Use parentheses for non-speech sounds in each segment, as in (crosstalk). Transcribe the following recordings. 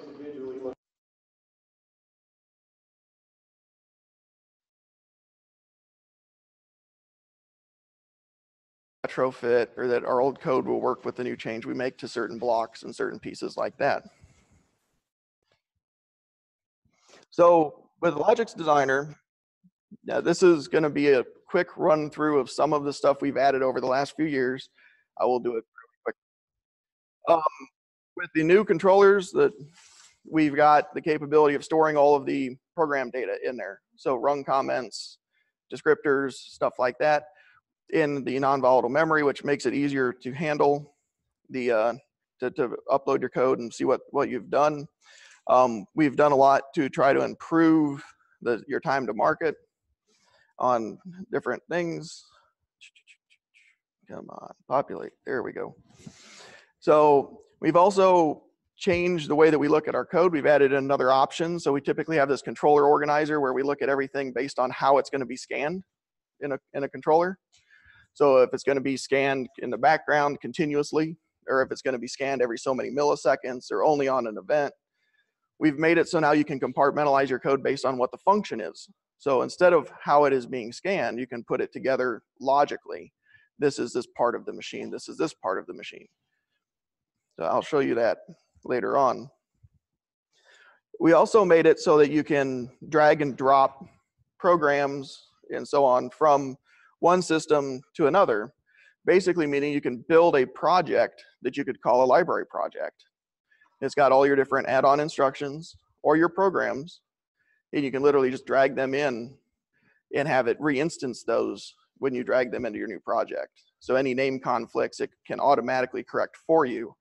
individually retrofit or that our old code will work with the new change we make to certain blocks and certain pieces like that. So with Logix Designer, now this is going to be a quick run through of some of the stuff we've added over the last few years. I will do it really quick. Um, with the new controllers that we've got the capability of storing all of the program data in there. So run comments, descriptors, stuff like that in the non-volatile memory, which makes it easier to handle the uh, to, to upload your code and see what what you've done. Um, we've done a lot to try to improve the your time to market on different things. Come on, populate. There we go. So we've also changed the way that we look at our code. We've added another option. So we typically have this controller organizer where we look at everything based on how it's going to be scanned in a, in a controller. So if it's going to be scanned in the background continuously, or if it's going to be scanned every so many milliseconds or only on an event, we've made it so now you can compartmentalize your code based on what the function is. So instead of how it is being scanned, you can put it together logically. This is this part of the machine. This is this part of the machine. So I'll show you that later on. We also made it so that you can drag and drop programs and so on from one system to another, basically meaning you can build a project that you could call a library project. It's got all your different add-on instructions or your programs, and you can literally just drag them in and have it re-instance those when you drag them into your new project. So any name conflicts, it can automatically correct for you.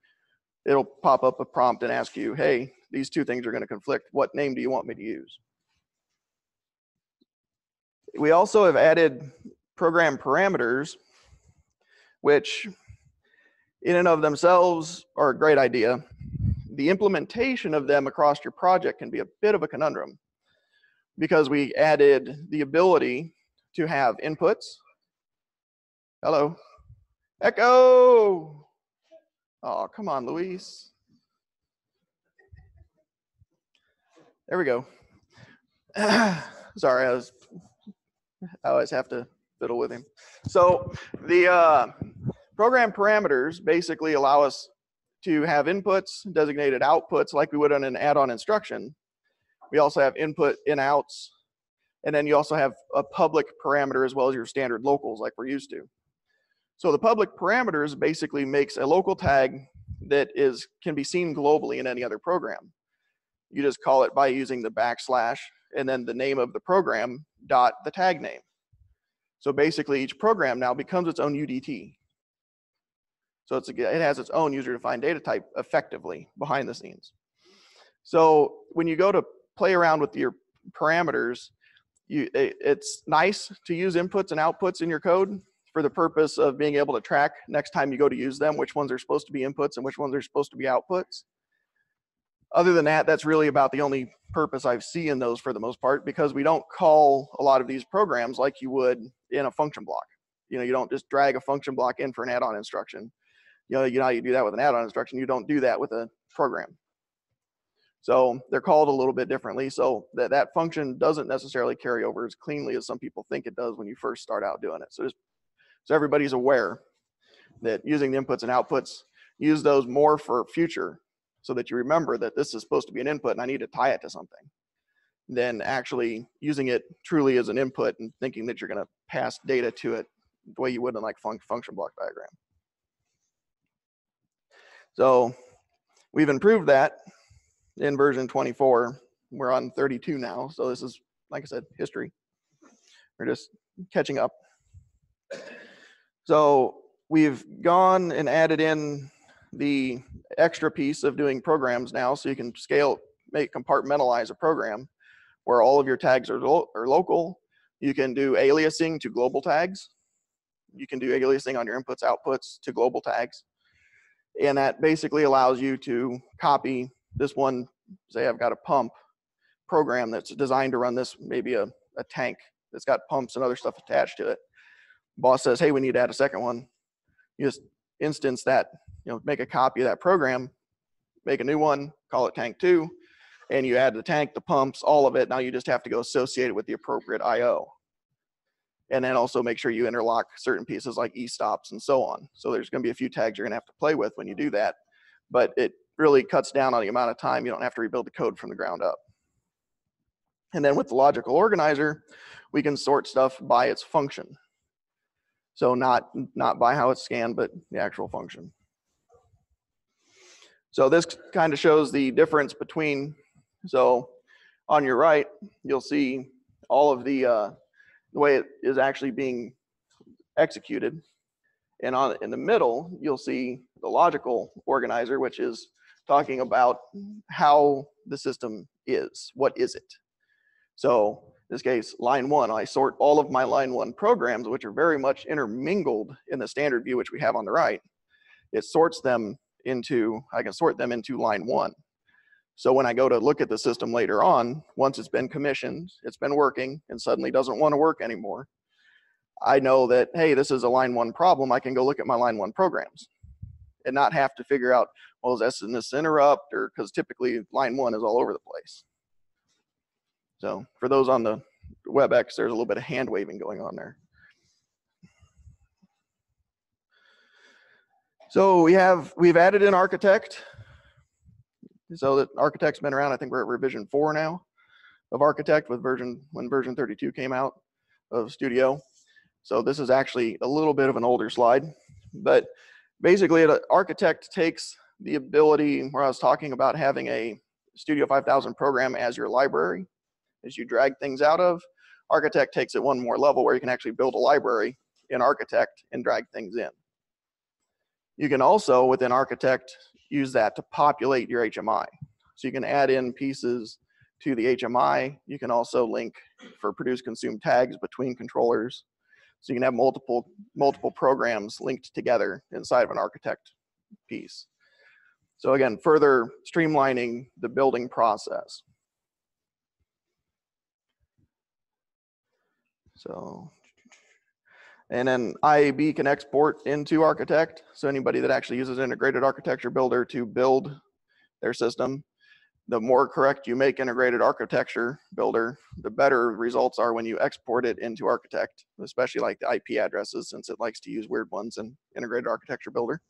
It'll pop up a prompt and ask you, hey, these two things are gonna conflict. What name do you want me to use? We also have added program parameters, which in and of themselves are a great idea. The implementation of them across your project can be a bit of a conundrum because we added the ability to have inputs. Hello. Echo. Oh, come on, Luis. There we go. (sighs) Sorry, I was, I always have to fiddle with him. So the uh, program parameters basically allow us to have inputs, designated outputs like we would on an add-on instruction. We also have input in outs, and then you also have a public parameter as well as your standard locals like we're used to. So the public parameters basically makes a local tag that is can be seen globally in any other program. You just call it by using the backslash and then the name of the program dot the tag name. So basically each program now becomes its own UDT. So it's, it has its own user-defined data type effectively behind the scenes. So when you go to play around with your parameters, you, it, it's nice to use inputs and outputs in your code for the purpose of being able to track next time you go to use them, which ones are supposed to be inputs and which ones are supposed to be outputs other than that, that's really about the only purpose I see in those for the most part, because we don't call a lot of these programs like you would in a function block. You know, you don't just drag a function block in for an add-on instruction. You know, you know, you do that with an add-on instruction. You don't do that with a program. So they're called a little bit differently. So that, that function doesn't necessarily carry over as cleanly as some people think it does when you first start out doing it. So just so everybody's aware that using the inputs and outputs, use those more for future so that you remember that this is supposed to be an input and I need to tie it to something than actually using it truly as an input and thinking that you're going to pass data to it the way you would in like fun function block diagram. So we've improved that in version 24. We're on 32 now. So this is, like I said, history. We're just catching up. So we've gone and added in the extra piece of doing programs now so you can scale, make compartmentalize a program where all of your tags are, lo are local. You can do aliasing to global tags. You can do aliasing on your inputs, outputs to global tags. And that basically allows you to copy this one, say I've got a pump program that's designed to run this, maybe a, a tank that's got pumps and other stuff attached to it. Boss says, hey, we need to add a second one. You just instance that you know, make a copy of that program, make a new one, call it tank two, and you add the tank, the pumps, all of it. Now you just have to go associate it with the appropriate IO. And then also make sure you interlock certain pieces like e-stops and so on. So there's gonna be a few tags you're gonna have to play with when you do that. But it really cuts down on the amount of time. You don't have to rebuild the code from the ground up. And then with the logical organizer, we can sort stuff by its function. So not, not by how it's scanned, but the actual function. So this kind of shows the difference between, so on your right, you'll see all of the, uh, the way it is actually being executed. And on in the middle, you'll see the logical organizer, which is talking about how the system is. What is it? So this case, line one, I sort all of my line one programs, which are very much intermingled in the standard view, which we have on the right. It sorts them into, I can sort them into line one. So when I go to look at the system later on, once it's been commissioned, it's been working and suddenly doesn't want to work anymore, I know that, hey, this is a line one problem. I can go look at my line one programs and not have to figure out, well, is this interrupt or because typically line one is all over the place. So for those on the WebEx, there's a little bit of hand waving going on there. So we have, we've added in Architect. So that Architect's been around, I think we're at revision four now of Architect with version, when version 32 came out of Studio. So this is actually a little bit of an older slide, but basically an Architect takes the ability where I was talking about having a Studio 5000 program as your library as you drag things out of. Architect takes it one more level where you can actually build a library in Architect and drag things in. You can also, within Architect, use that to populate your HMI. So you can add in pieces to the HMI. You can also link for produce consume tags between controllers. So you can have multiple, multiple programs linked together inside of an architect piece. So again, further streamlining the building process. So, and then IAB can export into Architect. So anybody that actually uses integrated architecture builder to build their system, the more correct you make integrated architecture builder, the better results are when you export it into Architect, especially like the IP addresses, since it likes to use weird ones in integrated architecture builder.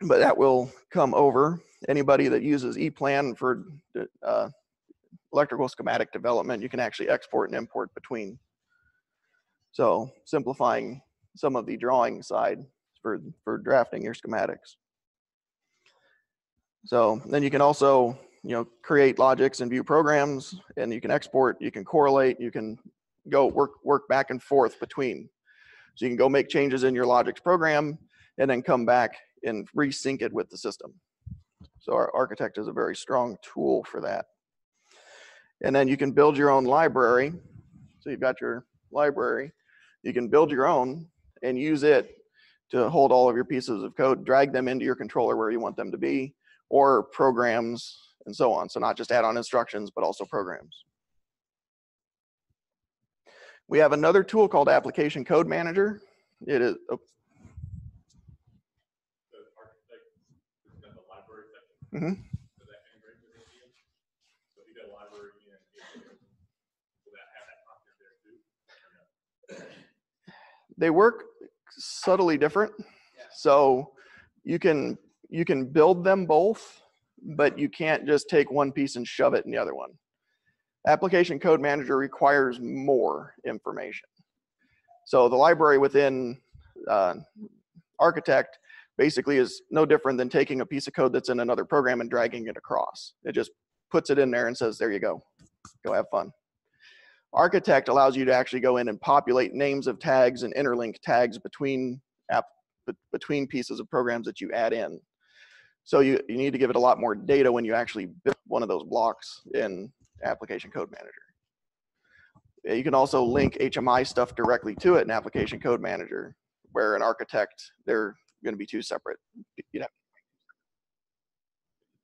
But that will come over. Anybody that uses ePlan for uh, electrical schematic development, you can actually export and import between. So simplifying some of the drawing side for, for drafting your schematics. So then you can also, you know, create Logix and view programs and you can export, you can correlate, you can go work, work back and forth between. So you can go make changes in your Logix program and then come back and resync it with the system. So our architect is a very strong tool for that. And then you can build your own library. So you've got your library. You can build your own and use it to hold all of your pieces of code, drag them into your controller where you want them to be, or programs and so on. So not just add-on instructions, but also programs. We have another tool called Application Code Manager. It is, oh. Mm -hmm. They work subtly different. So you can you can build them both, but you can't just take one piece and shove it in the other one. Application Code Manager requires more information. So the library within uh, Architect basically is no different than taking a piece of code that's in another program and dragging it across. It just puts it in there and says, there you go, go have fun. Architect allows you to actually go in and populate names of tags and interlink tags between app, between pieces of programs that you add in. So you, you need to give it a lot more data when you actually build one of those blocks in Application Code Manager. You can also link HMI stuff directly to it in Application Code Manager, where an architect, they're going to be two separate. You know.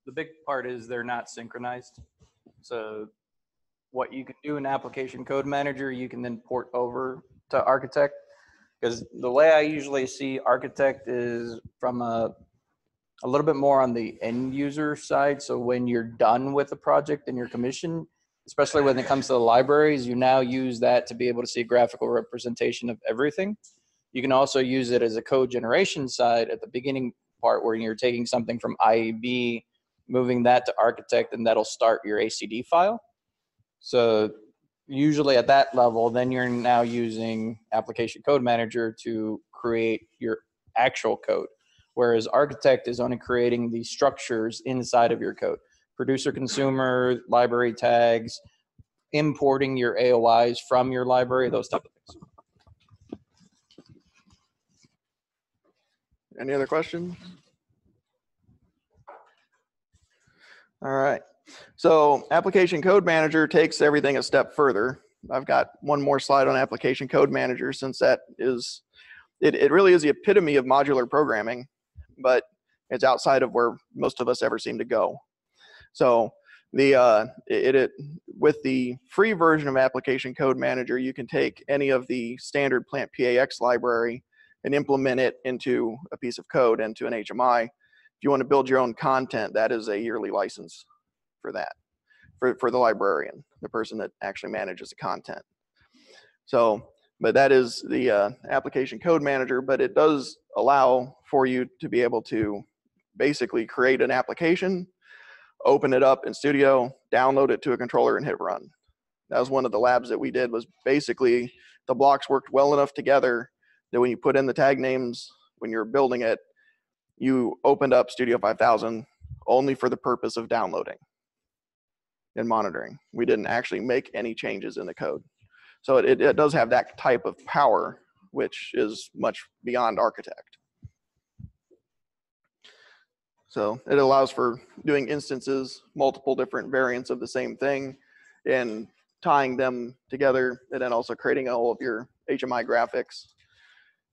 The big part is they're not synchronized. So what you can do in application code manager, you can then port over to architect. Because the way I usually see architect is from a a little bit more on the end user side. So when you're done with the project and your commission, especially when it comes to the libraries, you now use that to be able to see a graphical representation of everything. You can also use it as a code generation side at the beginning part where you're taking something from IAB, moving that to architect, and that'll start your ACD file. So usually at that level, then you're now using application code manager to create your actual code. Whereas architect is only creating the structures inside of your code. Producer consumer, library tags, importing your AOIs from your library, those type of things. Any other questions? All right. So application code manager takes everything a step further. I've got one more slide on application code manager since that is, it, it really is the epitome of modular programming, but it's outside of where most of us ever seem to go. So the uh, it, it with the free version of application code manager, you can take any of the standard PlantPAx library and implement it into a piece of code into an HMI. If you want to build your own content, that is a yearly license for that, for, for the librarian, the person that actually manages the content. So, but that is the uh, application code manager, but it does allow for you to be able to basically create an application, open it up in Studio, download it to a controller and hit run. That was one of the labs that we did was basically the blocks worked well enough together that when you put in the tag names, when you're building it, you opened up Studio 5000 only for the purpose of downloading and monitoring. We didn't actually make any changes in the code. So it, it does have that type of power, which is much beyond architect. So it allows for doing instances, multiple different variants of the same thing and tying them together and then also creating all of your HMI graphics.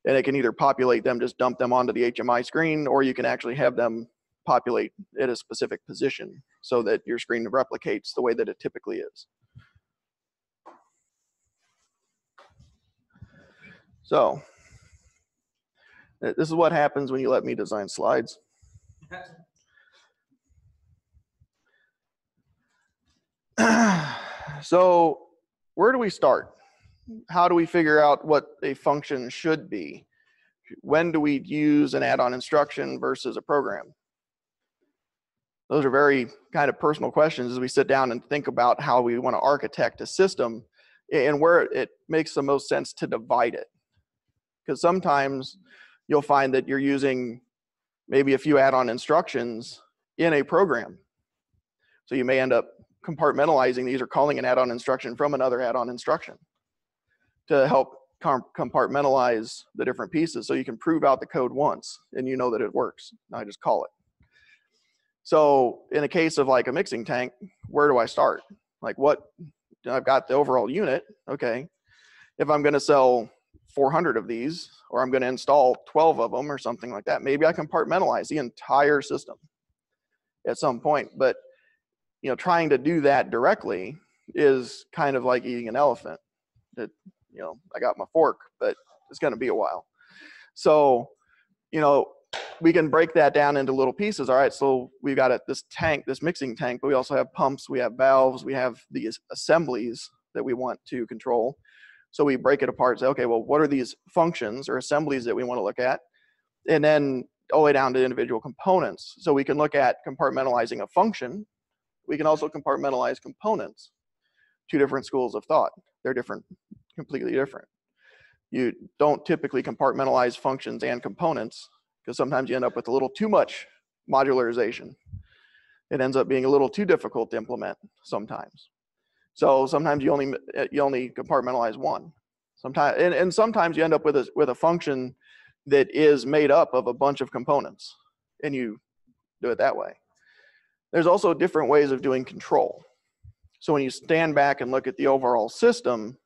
And it can either populate them, just dump them onto the HMI screen, or you can actually have them populate at a specific position so that your screen replicates the way that it typically is. So this is what happens when you let me design slides. (clears throat) so where do we start? How do we figure out what a function should be? When do we use an add-on instruction versus a program? Those are very kind of personal questions as we sit down and think about how we want to architect a system and where it makes the most sense to divide it. Because sometimes you'll find that you're using maybe a few add-on instructions in a program. So you may end up compartmentalizing these or calling an add-on instruction from another add-on instruction to help compartmentalize the different pieces so you can prove out the code once and you know that it works. Now I just call it. So in a case of like a mixing tank, where do I start? Like what, I've got the overall unit, okay. If I'm gonna sell 400 of these, or I'm gonna install 12 of them or something like that, maybe I compartmentalize the entire system at some point. But you know, trying to do that directly is kind of like eating an elephant. That you know, I got my fork, but it's gonna be a while. So, you know, we can break that down into little pieces. All right, so we've got this tank, this mixing tank, but we also have pumps, we have valves, we have these assemblies that we want to control. So we break it apart. Say, okay, well, what are these functions or assemblies that we want to look at? And then all the way down to individual components. So we can look at compartmentalizing a function. We can also compartmentalize components. Two different schools of thought. They're different, completely different. You don't typically compartmentalize functions and components because sometimes you end up with a little too much modularization. It ends up being a little too difficult to implement sometimes. So sometimes you only you only compartmentalize one. Sometimes and, and sometimes you end up with a with a function that is made up of a bunch of components, and you do it that way. There's also different ways of doing control. So when you stand back and look at the overall system,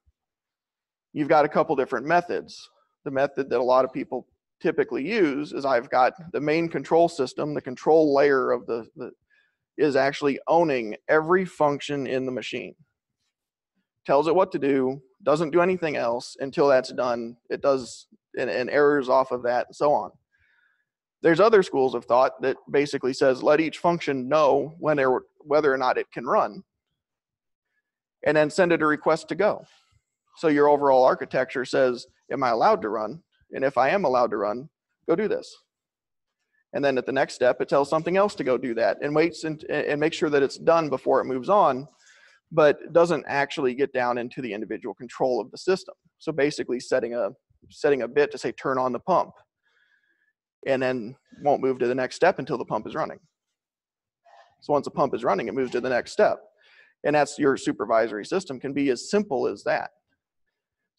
you've got a couple different methods. The method that a lot of people typically use is I've got the main control system, the control layer of the, the is actually owning every function in the machine. Tells it what to do, doesn't do anything else until that's done. It does and, and errors off of that and so on. there's other schools of thought that basically says let each function know when or whether or not it can run and then send it a request to go so your overall architecture says am i allowed to run and if i am allowed to run go do this and then at the next step it tells something else to go do that and waits and, and make sure that it's done before it moves on but doesn't actually get down into the individual control of the system so basically setting a setting a bit to say turn on the pump and then won't move to the next step until the pump is running. So once the pump is running, it moves to the next step. And that's your supervisory system can be as simple as that.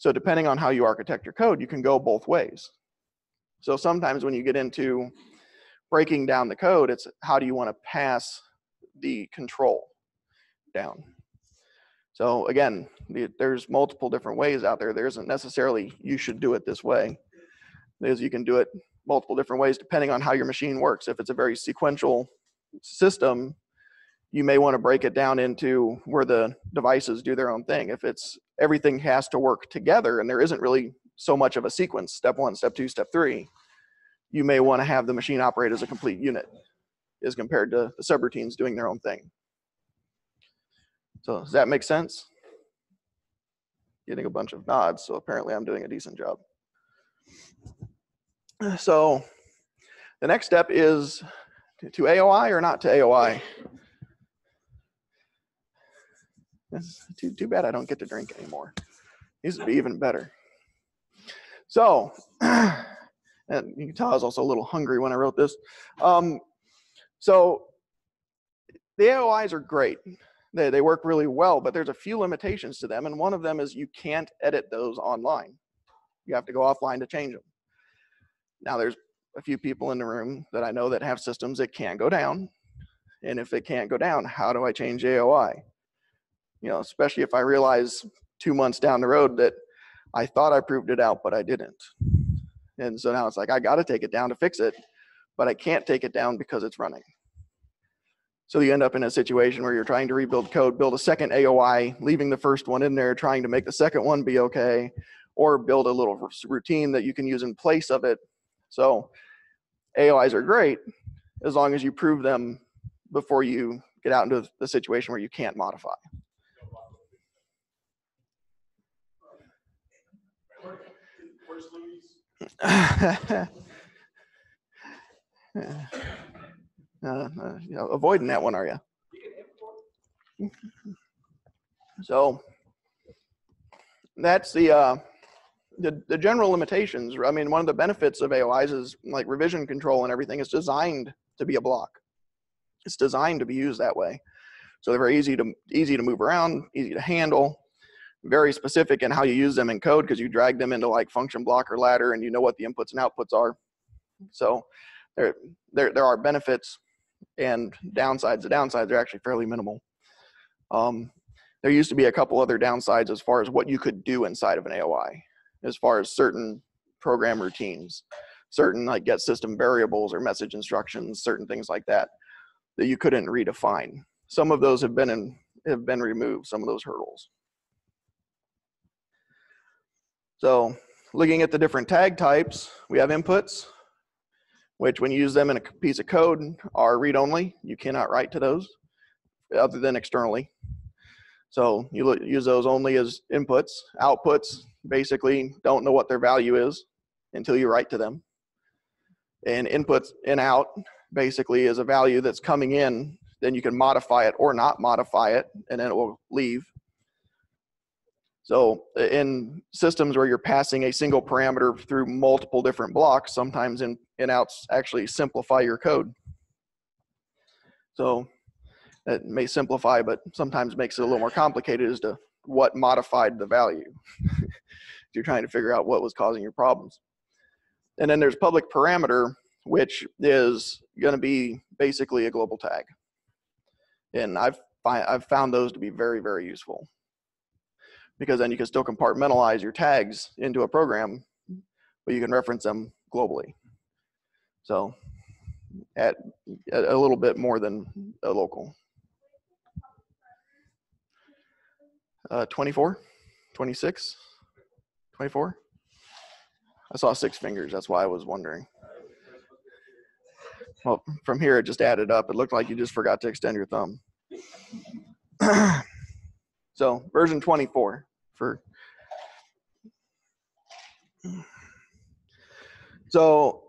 So depending on how you architect your code, you can go both ways. So sometimes when you get into breaking down the code, it's how do you want to pass the control down. So again, there's multiple different ways out there. There isn't necessarily you should do it this way. Because you can do it multiple different ways depending on how your machine works. If it's a very sequential system, you may want to break it down into where the devices do their own thing. If it's everything has to work together and there isn't really so much of a sequence, step one, step two, step three, you may want to have the machine operate as a complete unit as compared to the subroutines doing their own thing. So does that make sense? Getting a bunch of nods, so apparently I'm doing a decent job. So the next step is to AOI or not to AOI. (laughs) Too, too bad I don't get to drink anymore. These would be even better. So, (clears throat) and you can tell I was also a little hungry when I wrote this. Um, so the AOIs are great. They, they work really well, but there's a few limitations to them. And one of them is you can't edit those online. You have to go offline to change them. Now there's a few people in the room that I know that have systems that can't go down. And if they can't go down, how do I change AOI? You know, especially if I realize two months down the road that I thought I proved it out, but I didn't. And so now it's like, I got to take it down to fix it, but I can't take it down because it's running. So you end up in a situation where you're trying to rebuild code, build a second AOI, leaving the first one in there, trying to make the second one be okay, or build a little routine that you can use in place of it so AOIs are great as long as you prove them before you get out into the situation where you can't modify. (laughs) uh, uh, you know, avoiding that one, are you? So that's the uh, the, the general limitations. I mean, one of the benefits of AOIs is like revision control and everything is designed to be a block. It's designed to be used that way. So they're very easy to easy to move around, easy to handle, very specific in how you use them in code because you drag them into like function block or ladder and you know what the inputs and outputs are. So there there there are benefits and downsides. The downsides are actually fairly minimal. Um, there used to be a couple other downsides as far as what you could do inside of an AOI as far as certain program routines, certain like get system variables or message instructions, certain things like that that you couldn't redefine. Some of those have been in, have been removed, some of those hurdles. So looking at the different tag types, we have inputs, which when you use them in a piece of code are read-only. You cannot write to those other than externally. So you use those only as inputs. Outputs, basically don't know what their value is until you write to them. And inputs in out basically is a value that's coming in, then you can modify it or not modify it, and then it will leave. So in systems where you're passing a single parameter through multiple different blocks, sometimes in, in outs actually simplify your code. So it may simplify, but sometimes makes it a little more complicated as to what modified the value. (laughs) you're trying to figure out what was causing your problems. And then there's public parameter, which is going to be basically a global tag. And I've I've found those to be very very useful because then you can still compartmentalize your tags into a program, but you can reference them globally. So at, at a little bit more than a local. Uh, 24, 26. 24? I saw six fingers. That's why I was wondering. Well, from here, it just added up. It looked like you just forgot to extend your thumb. (clears throat) so version 24 for. So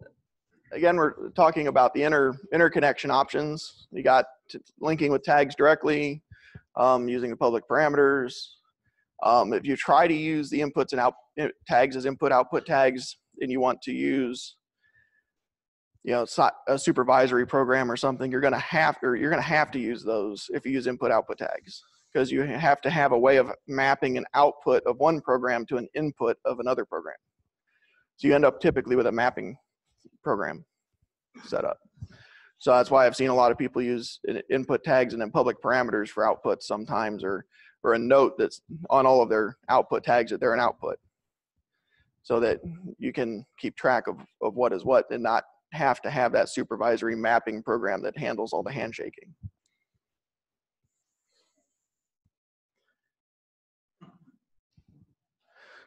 again, we're talking about the inter interconnection options. You got linking with tags directly, um, using the public parameters. Um, if you try to use the inputs and out eh, tags as input output tags, and you want to use you know a supervisory program or something, you're going to have or you're going to have to use those if you use input output tags because you have to have a way of mapping an output of one program to an input of another program. So you end up typically with a mapping program set up. So that's why I've seen a lot of people use input tags and then public parameters for outputs sometimes, or or a note that's on all of their output tags that they're an output, so that you can keep track of of what is what and not have to have that supervisory mapping program that handles all the handshaking.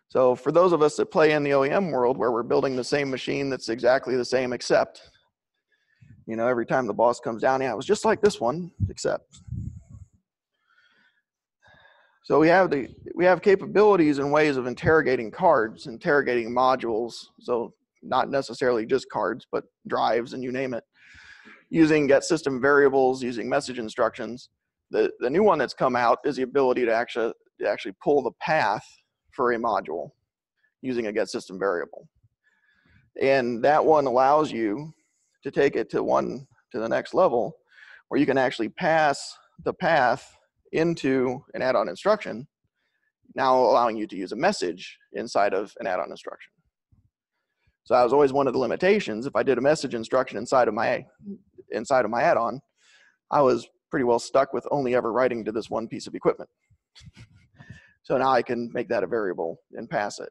So for those of us that play in the OEM world where we're building the same machine that's exactly the same except, you know, every time the boss comes down, yeah, it was just like this one, except. So we have the we have capabilities and ways of interrogating cards, interrogating modules. So not necessarily just cards, but drives and you name it, using get system variables, using message instructions. The the new one that's come out is the ability to actually to actually pull the path for a module using a get system variable. And that one allows you to take it to one to the next level where you can actually pass the path into an add-on instruction, now allowing you to use a message inside of an add-on instruction. So that was always one of the limitations. If I did a message instruction inside of my inside of my add-on, I was pretty well stuck with only ever writing to this one piece of equipment. (laughs) So now I can make that a variable and pass it.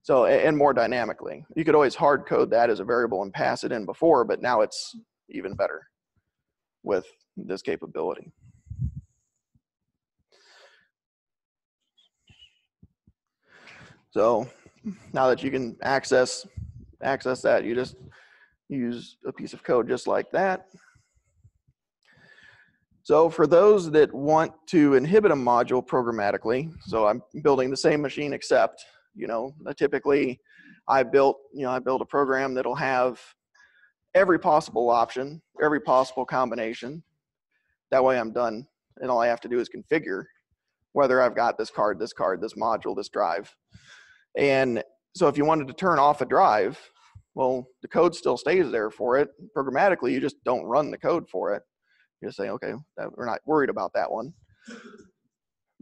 So and more dynamically, you could always hard code that as a variable and pass it in before, but now it's even better with this capability. So now that you can access access that, you just use a piece of code just like that. So for those that want to inhibit a module programmatically, so I'm building the same machine except, you know, typically I built, you know, I built a program that'll have every possible option, every possible combination. That way I'm done. And all I have to do is configure whether I've got this card, this card, this module, this drive. And so if you wanted to turn off a drive, well, the code still stays there for it. Programmatically, you just don't run the code for it. You just say, okay, we're not worried about that one.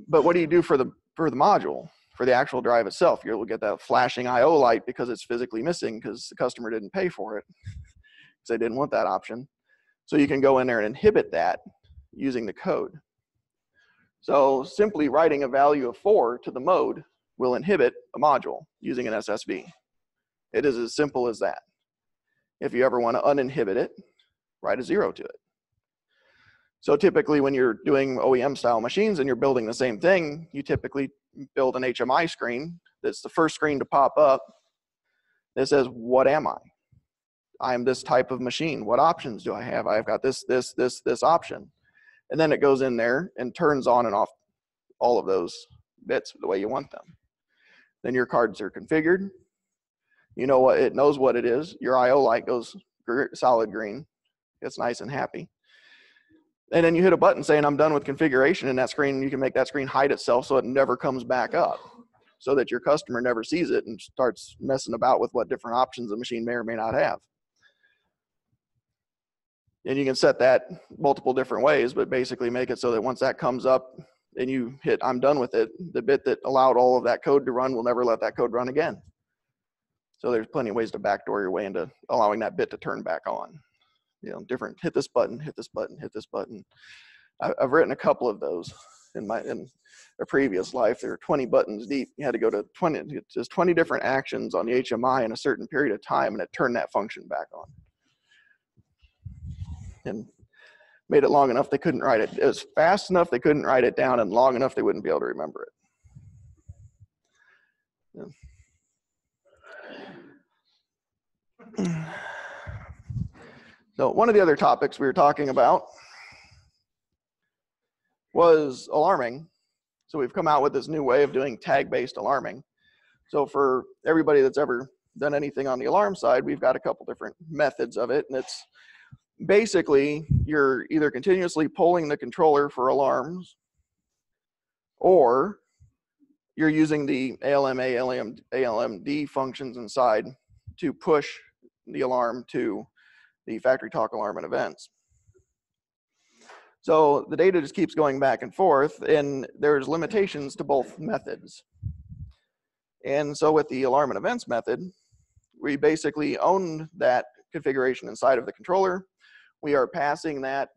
But what do you do for the for the module? For the actual drive itself, you'll get that flashing I/O light because it's physically missing because the customer didn't pay for it because they didn't want that option. So you can go in there and inhibit that using the code. So simply writing a value of four to the mode will inhibit a module using an SSV. It is as simple as that. If you ever want to uninhibit it, write a zero to it. So typically when you're doing OEM style machines and you're building the same thing, you typically build an HMI screen that's the first screen to pop up that says, what am I? I am this type of machine. What options do I have? I've got this, this, this, this option. And then it goes in there and turns on and off all of those bits the way you want them. Then your cards are configured. You know what, it knows what it is. Your IO light goes solid green. It's nice and happy and then you hit a button saying I'm done with configuration in that screen, and you can make that screen hide itself so it never comes back up, so that your customer never sees it and starts messing about with what different options the machine may or may not have. And you can set that multiple different ways, but basically make it so that once that comes up and you hit I'm done with it, the bit that allowed all of that code to run will never let that code run again. So there's plenty of ways to backdoor your way into allowing that bit to turn back on you know, different, hit this button, hit this button, hit this button. I, have written a couple of those in my, in a previous life. There were 20 buttons deep. You had to go to 20, just 20 different actions on the HMI in a certain period of time and it turned that function back on. And made it long enough they couldn't write it. It was fast enough they couldn't write it down and long enough they wouldn't be able to remember it. Yeah. So one of the other topics we were talking about was alarming. So we've come out with this new way of doing tag-based alarming. So for everybody that's ever done anything on the alarm side, we've got a couple different methods of it. And it's basically you're either continuously polling the controller for alarms or you're using the ALM, ALM, ALMD functions inside to push the alarm to the FactoryTalk alarm and events. So the data just keeps going back and forth and there's limitations to both methods. And so with the alarm and events method, we basically own that configuration inside of the controller. We are passing that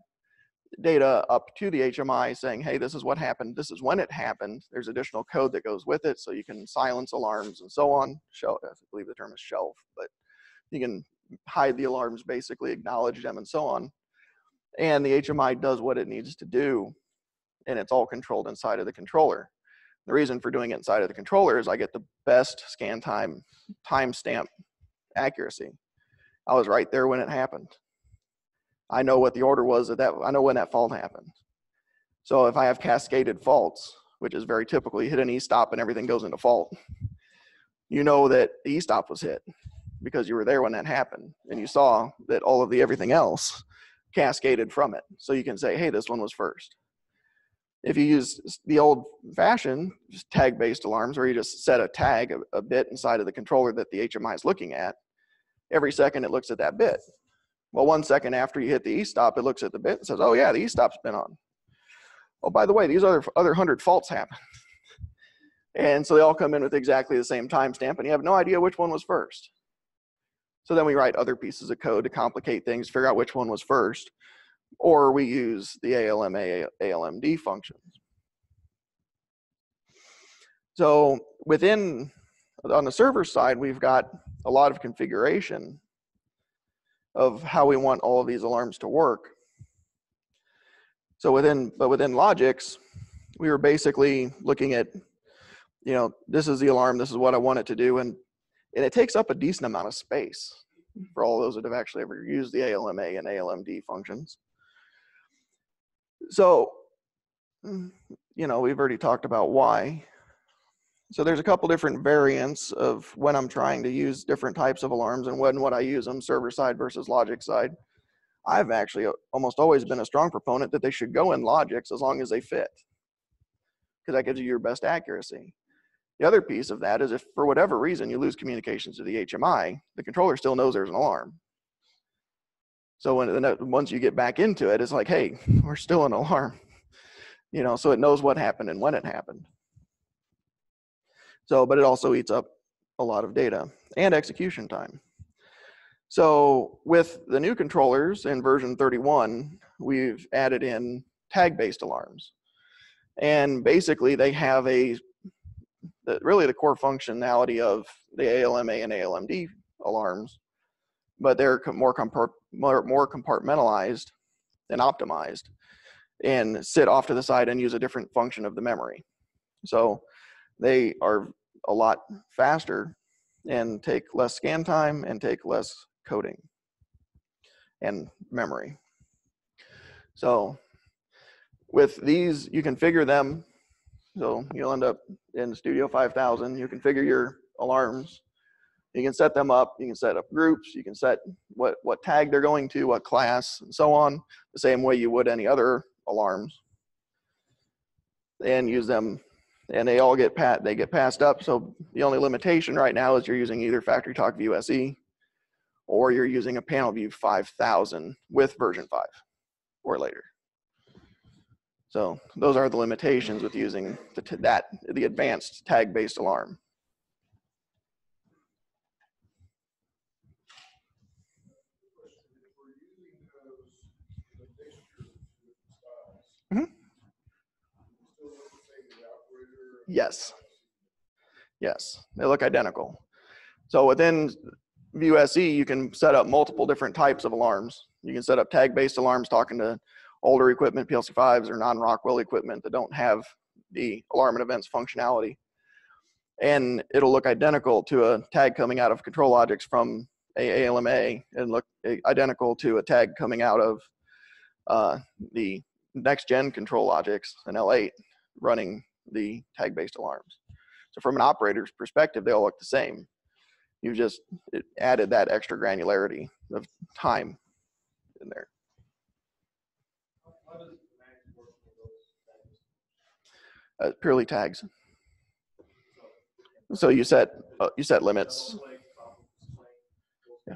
data up to the HMI saying, hey, this is what happened. This is when it happened. There's additional code that goes with it. So you can silence alarms and so on. Shel I believe the term is shelf, but you can hide the alarms, basically acknowledge them and so on. And the HMI does what it needs to do. And it's all controlled inside of the controller. The reason for doing it inside of the controller is I get the best scan time, timestamp accuracy. I was right there when it happened. I know what the order was at that, I know when that fault happened. So if I have cascaded faults, which is very typical, you hit an e-stop and everything goes into fault. You know that the e-stop was hit because you were there when that happened and you saw that all of the everything else cascaded from it. So you can say, hey, this one was first. If you use the old fashioned tag based alarms where you just set a tag, a, a bit inside of the controller that the HMI is looking at, every second it looks at that bit. Well, one second after you hit the e-stop, it looks at the bit and says, oh yeah, the e-stop's been on. Oh, by the way, these other, other 100 faults happen. (laughs) and so they all come in with exactly the same timestamp and you have no idea which one was first. So then we write other pieces of code to complicate things, figure out which one was first, or we use the ALMA, ALMD functions. So within, on the server side, we've got a lot of configuration of how we want all of these alarms to work. So within, but within Logix, we were basically looking at, you know, this is the alarm, this is what I want it to do, and and it takes up a decent amount of space for all those that have actually ever used the ALMA and ALMD functions. So, mm, you know, we've already talked about why. So there's a couple different variants of when I'm trying to use different types of alarms and when would I use them, server side versus logic side. I've actually uh, almost always been a strong proponent that they should go in Logix as long as they fit, because that gives you your best accuracy. The other piece of that is if for whatever reason you lose communications to the HMI, the controller still knows there's an alarm. So when once you get back into it, it's like, hey, (laughs) we're still an alarm. You know, so it knows what happened and when it happened. So, but it also eats up a lot of data and execution time. So with the new controllers in version 31, we've added in tag-based alarms. And basically they have a the, really the core functionality of the ALMA and ALMD alarms, but they're more, compart more, more compartmentalized and optimized and sit off to the side and use a different function of the memory. So they are a lot faster and take less scan time and take less coding and memory. So with these, you configure them so you'll end up in Studio 5000. You configure your alarms. You can set them up. You can set up groups. You can set what, what tag they're going to, what class, and so on, the same way you would any other alarms. And use them, and they all get pat. They get passed up. So the only limitation right now is you're using either FactoryTalk View SE, or you're using a PanelView 5000 with version 5 or later. So those are the limitations with using the, that, the advanced tag-based alarm. Mm -hmm. Yes. Yes, they look identical. So within View SE, you can set up multiple different types of alarms. You can set up tag-based alarms talking to older equipment, PLC5s or non-Rockwell equipment that don't have the alarm and events functionality. And it'll look identical to a tag coming out of ControlLogix from a ALMA and look identical to a tag coming out of uh, the next gen ControlLogix, an L8 running the tag based alarms. So from an operator's perspective, they all look the same. You just added that extra granularity of time in there. Uh, purely tags. So you set uh, you set limits. Yeah.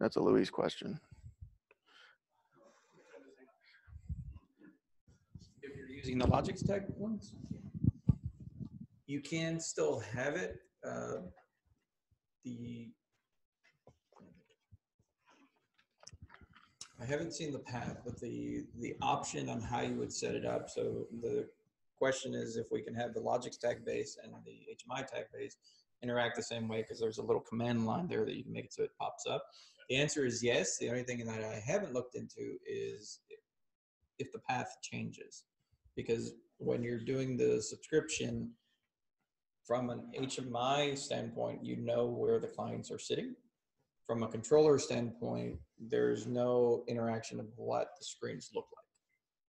That's a Louise question. If you're using the Logix tag ones, You can still have it. uh, The. I haven't seen the path, but the, the option on how you would set it up. So the question is if we can have the Logix tag base and the HMI tag base interact the same way, because there's a little command line there that you can make it so it pops up. The answer is yes. The only thing that I haven't looked into is if the path changes. Because when you're doing the subscription, from an HMI standpoint, you know where the clients are sitting. From a controller standpoint, there's no interaction of what the screens look like.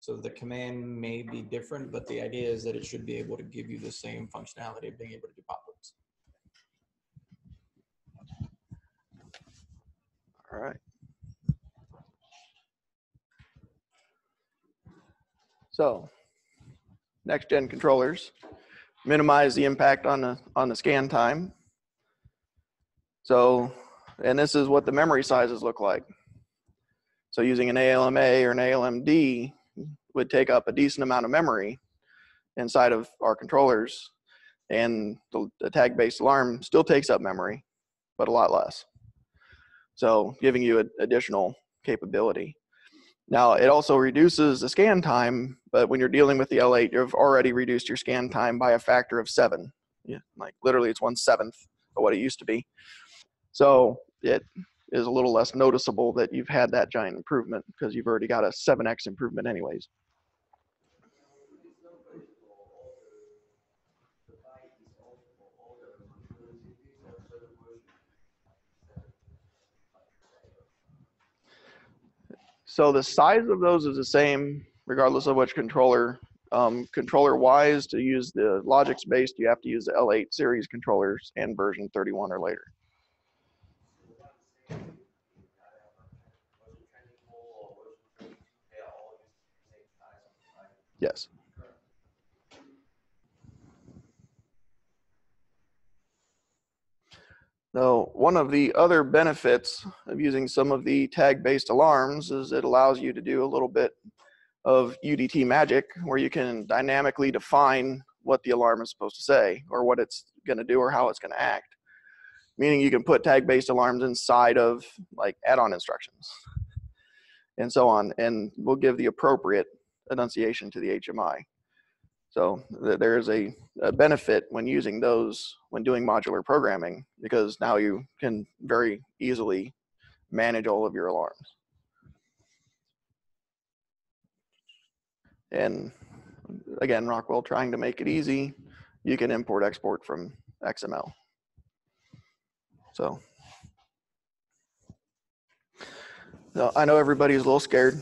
So the command may be different, but the idea is that it should be able to give you the same functionality of being able to do pop-ups. All right. So, next gen controllers minimize the impact on the on the scan time. So, and this is what the memory sizes look like. So using an ALMA or an ALMD would take up a decent amount of memory inside of our controllers, and the, tag-based alarm still takes up memory, but a lot less. So giving you an additional capability. Now it also reduces the scan time, but when you're dealing with the L8, you've already reduced your scan time by a factor of seven. Yeah, like literally it's one seventh of what it used to be. So it is a little less noticeable that you've had that giant improvement because you've already got a 7x improvement anyways. So the size of those is the same regardless of which controller. Um, controller wise, to use the Logix based, you have to use the L8 series controllers and version 31 or later. Yes. Now, one of the other benefits of using some of the tag-based alarms is it allows you to do a little bit of UDT magic where you can dynamically define what the alarm is supposed to say or what it's going to do or how it's going to act. Meaning you can put tag-based alarms inside of like add-on instructions and so on, and we'll give the appropriate enunciation to the HMI. So th- there is a, a benefit when using those when doing modular programming because now you can very easily manage all of your alarms. And again, Rockwell trying to make it easy, you can import export from XML. So, so I know everybody's a little scared.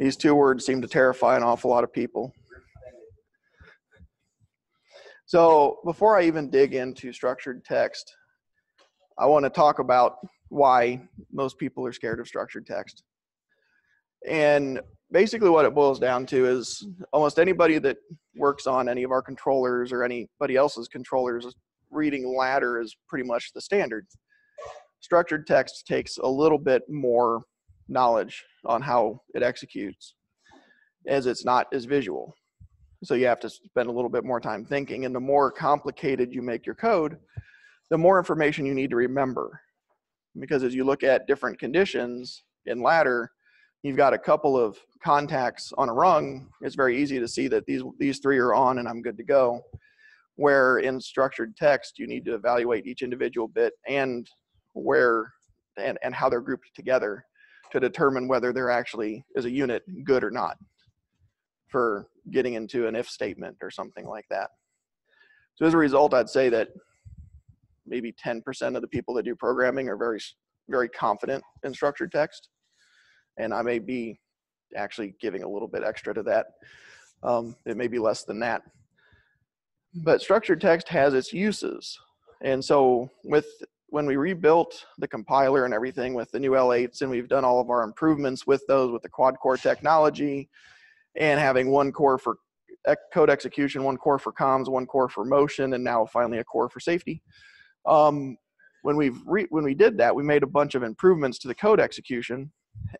These two words seem to terrify an awful lot of people. So before I even dig into structured text, I want to talk about why most people are scared of structured text. And basically what it boils down to is almost anybody that works on any of our controllers or anybody else's controllers reading ladder is pretty much the standard. Structured text takes a little bit more knowledge on how it executes as it's not as visual. So you have to spend a little bit more time thinking. And the more complicated you make your code, the more information you need to remember. Because as you look at different conditions in ladder, you've got a couple of contacts on a rung. It's very easy to see that these, these three are on and I'm good to go. Where in structured text, you need to evaluate each individual bit and where and, and how they're grouped together to determine whether they're actually as a unit good or not for getting into an if statement or something like that. So as a result, I'd say that maybe 10% of the people that do programming are very, very confident in structured text. And I may be actually giving a little bit extra to that. Um, it may be less than that. But structured text has its uses. And so with when we rebuilt the compiler and everything with the new L8s and we've done all of our improvements with those with the quad core technology and having one core for code execution, one core for comms, one core for motion, and now finally a core for safety. Um, when we've when we did that, we made a bunch of improvements to the code execution,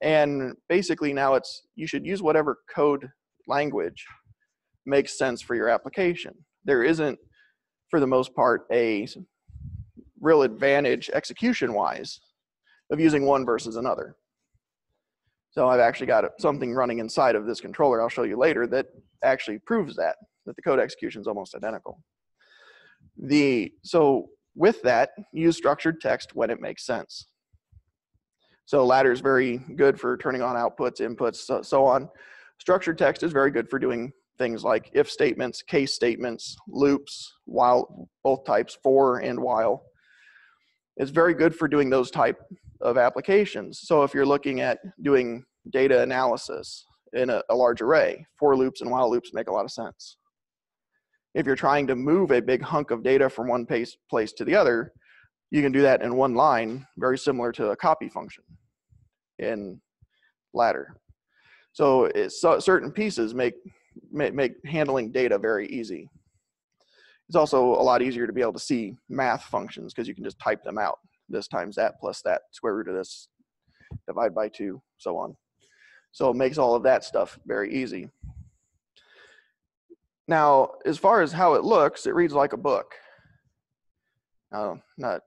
and basically now it's you should use whatever code language makes sense for your application. There isn't, for the most part, a real advantage execution wise of using one versus another. So I've actually got something running inside of this controller I'll show you later that actually proves that, that the code execution is almost identical. The, so with that, use structured text when it makes sense. So ladder is very good for turning on outputs, inputs, so, so on. Structured text is very good for doing things like if statements, case statements, loops, while both types, for and while. It's very good for doing those type of applications. So if you're looking at doing data analysis in a, a large array, for loops and while loops make a lot of sense. If you're trying to move a big hunk of data from one place, place to the other, you can do that in one line, very similar to a copy function in ladder. So, so certain pieces make, make make handling data very easy. It's also a lot easier to be able to see math functions because you can just type them out. This times that plus that square root of this divide by two, so on. So it makes all of that stuff very easy. Now, as far as how it looks, it reads like a book. Uh, not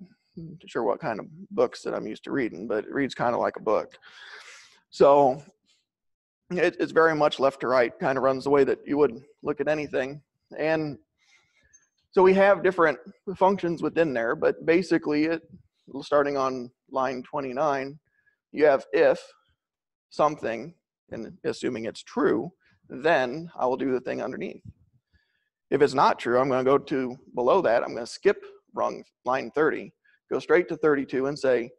sure what kind of books that I'm used to reading, but it reads kind of like a book. So it, it's very much left to right, kind of runs the way that you would look at anything. And so we have different functions within there, but basically it, starting on line 29, you have if something, and assuming it's true, then I will do the thing underneath. If it's not true, I'm going to go to below that. I'm going to skip rung line 30, go straight to 32 and say,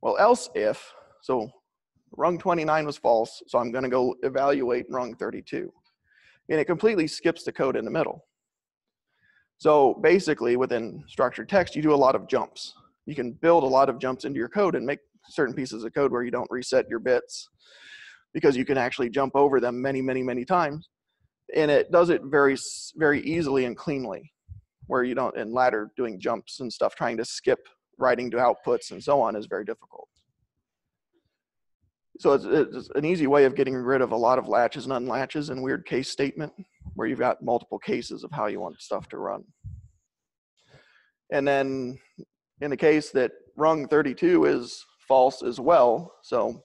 well, else if, so rung 29 was false, so I'm going to go evaluate rung 32. And it completely skips the code in the middle. So basically, within structured text, you do a lot of jumps. You can build a lot of jumps into your code and make certain pieces of code where you don't reset your bits because you can actually jump over them many, many, many times. And it does it very, very easily and cleanly, where you don't, in ladder, doing jumps and stuff, trying to skip writing to outputs and so on is very difficult. So it's, it's an easy way of getting rid of a lot of latches and unlatches and weird case statement where you've got multiple cases of how you want stuff to run. And then in the case that rung 32 is false as well, so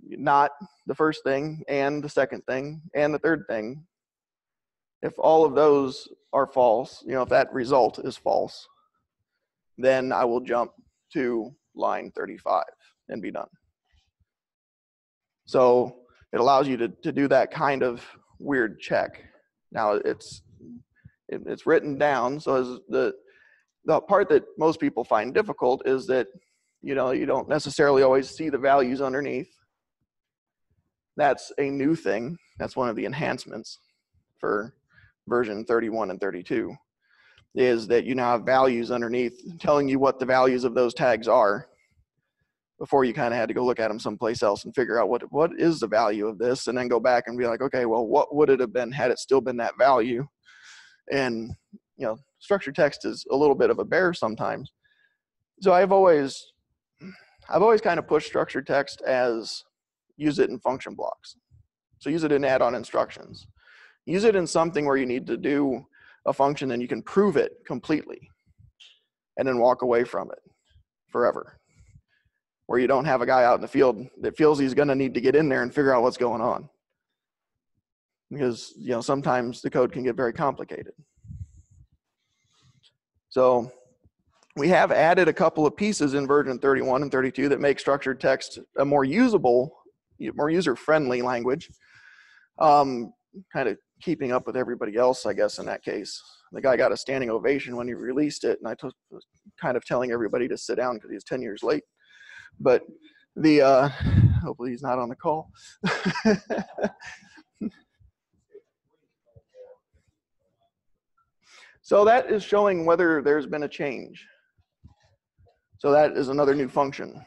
not the first thing and the second thing and the third thing, if all of those are false, you know, if that result is false, then I will jump to line 35 and be done. So it allows you to, to do that kind of weird check. Now it's it, it's written down, so as the the part that most people find difficult is that you know you don't necessarily always see the values underneath. That's a new thing. That's one of the enhancements for version 31 and 32 is that you now have values underneath telling you what the values of those tags are before you kind of had to go look at them someplace else and figure out what what is the value of this and then go back and be like okay well what would it have been had it still been that value? And you know structured text is a little bit of a bear sometimes. So i've always i've always kind of pushed structured text as use it in function blocks. So use it in add-on instructions. Use it in something where you need to do a function and you can prove it completely and then walk away from it forever where you don't have a guy out in the field that feels he's going to need to get in there and figure out what's going on because you know sometimes the code can get very complicated so we have added a couple of pieces in version 31 and 32 that make structured text a more usable more user friendly language um, kind of keeping up with everybody else, I guess, in that case. The guy got a standing ovation when he released it, and I was kind of telling everybody to sit down because he's 10 years late. But the, uh, hopefully he's not on the call. (laughs) so that is showing whether there's been a change. So that is another new function,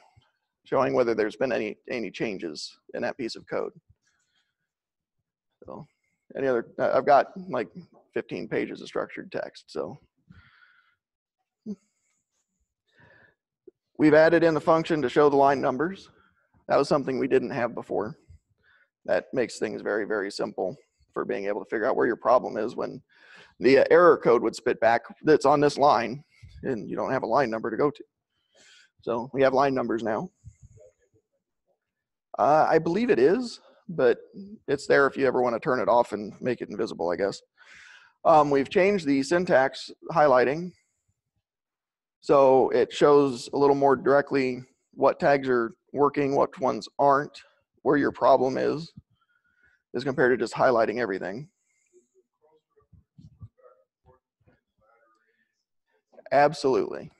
showing whether there's been any, any changes in that piece of code. So any other, I've got like 15 pages of structured text, so. We've added in the function to show the line numbers. That was something we didn't have before. That makes things very, very simple for being able to figure out where your problem is when the error code would spit back that's on this line and you don't have a line number to go to. So we have line numbers now. Uh, I believe it is, but it's there if you ever want to turn it off and make it invisible, I guess. Um, we've changed the syntax highlighting. So it shows a little more directly what tags are working, what ones aren't, where your problem is, as compared to just highlighting everything. Absolutely.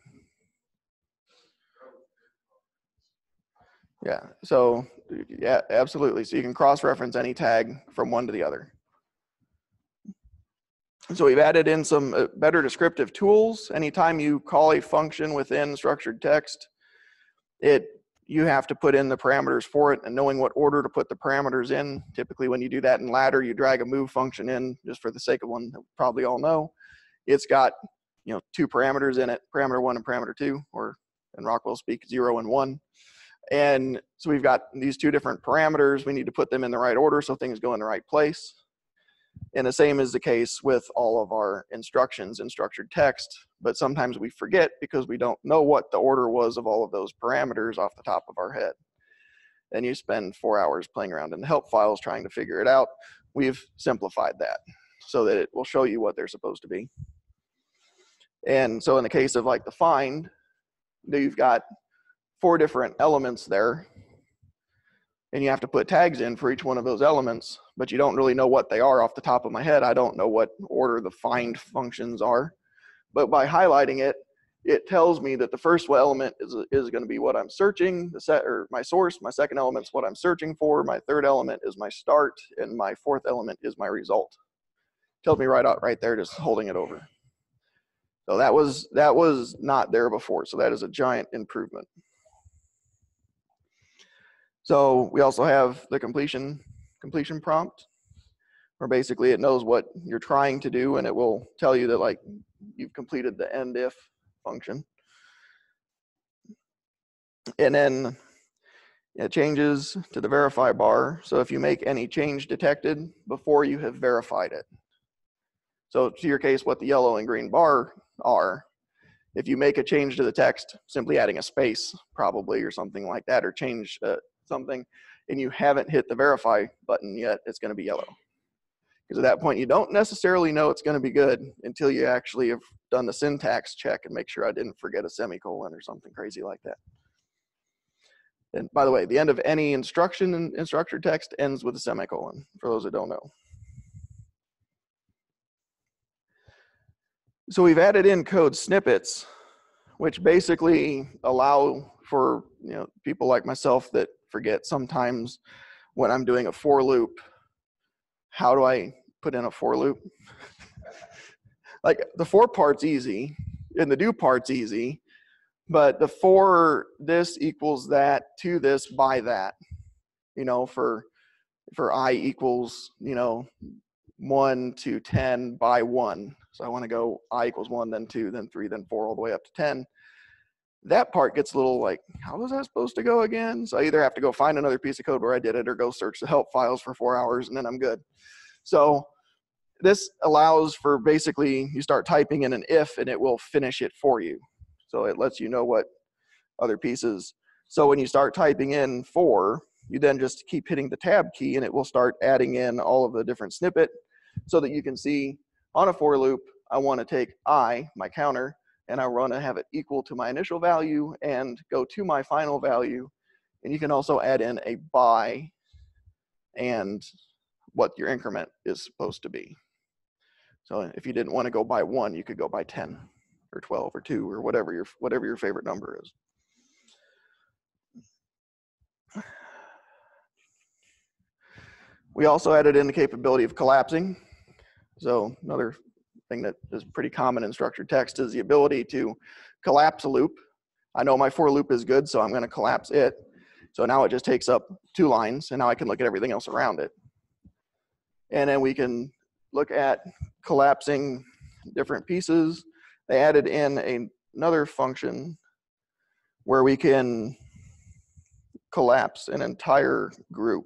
Yeah, so yeah, absolutely. So you can cross-reference any tag from one to the other. So we've added in some uh, better descriptive tools. Anytime you call a function within structured text, it you have to put in the parameters for it and knowing what order to put the parameters in. Typically when you do that in ladder, you drag a move function in just for the sake of one that we probably all know. It's got, you know, two parameters in it, parameter one and parameter two, or in Rockwell speak, zero and one. And so we've got these two different parameters. We need to put them in the right order so things go in the right place. And the same is the case with all of our instructions in structured text, but sometimes we forget because we don't know what the order was of all of those parameters off the top of our head. Then you spend four hours playing around in the help files trying to figure it out. We've simplified that so that it will show you what they're supposed to be. And so in the case of like the find, you've got four different elements there and you have to put tags in for each one of those elements, but you don't really know what they are off the top of my head. I don't know what order the find functions are, but by highlighting it, it tells me that the first element is, is going to be what I'm searching, the set or my source. My second element is what I'm searching for. My third element is my start, and my fourth element is my result. Tells me right out right there, just holding it over. So that was that was not there before. So that is a giant improvement. So we also have the completion completion prompt, where basically it knows what you're trying to do and it will tell you that like you've completed the end if function. And then it changes to the verify bar. So if you make any change detected before you have verified it. So to your case, what the yellow and green bar are, if you make a change to the text, simply adding a space probably or something like that, or change uh, something and you haven't hit the verify button yet, it's going to be yellow. Because at that point, you don't necessarily know it's going to be good until you actually have done the syntax check and make sure I didn't forget a semicolon or something crazy like that. And by the way, the end of any instruction in, in structured text ends with a semicolon, for those that don't know. So we've added in code snippets, which basically allow for you know people like myself that forget sometimes when I'm doing a for loop, how do I put in a for loop? (laughs) like the for part's easy and the do part's easy, but the for this equals that to this by that, you know, for for i equals, you know, one to 10 by one. So I want to go i equals one, then two, then three, then four, all the way up to 10 that part gets a little like, how was that supposed to go again? So I either have to go find another piece of code where I did it or go search the help files for four hours and then I'm good. So this allows for basically you start typing in an if and it will finish it for you. So it lets you know what other pieces. So when you start typing in for, you then just keep hitting the tab key and it will start adding in all of the different snippet so that you can see on a for loop, I want to take I, my counter, and I want to have it equal to my initial value and go to my final value. And you can also add in a by and what your increment is supposed to be. So if you didn't want to go by one, you could go by 10 or 12 or two or whatever your, whatever your favorite number is. We also added in the capability of collapsing. So another thing that is pretty common in structured text is the ability to collapse a loop. I know my for loop is good, so I'm going to collapse it. So now it just takes up two lines, and now I can look at everything else around it. And then we can look at collapsing different pieces. They added in a, another function where we can collapse an entire group.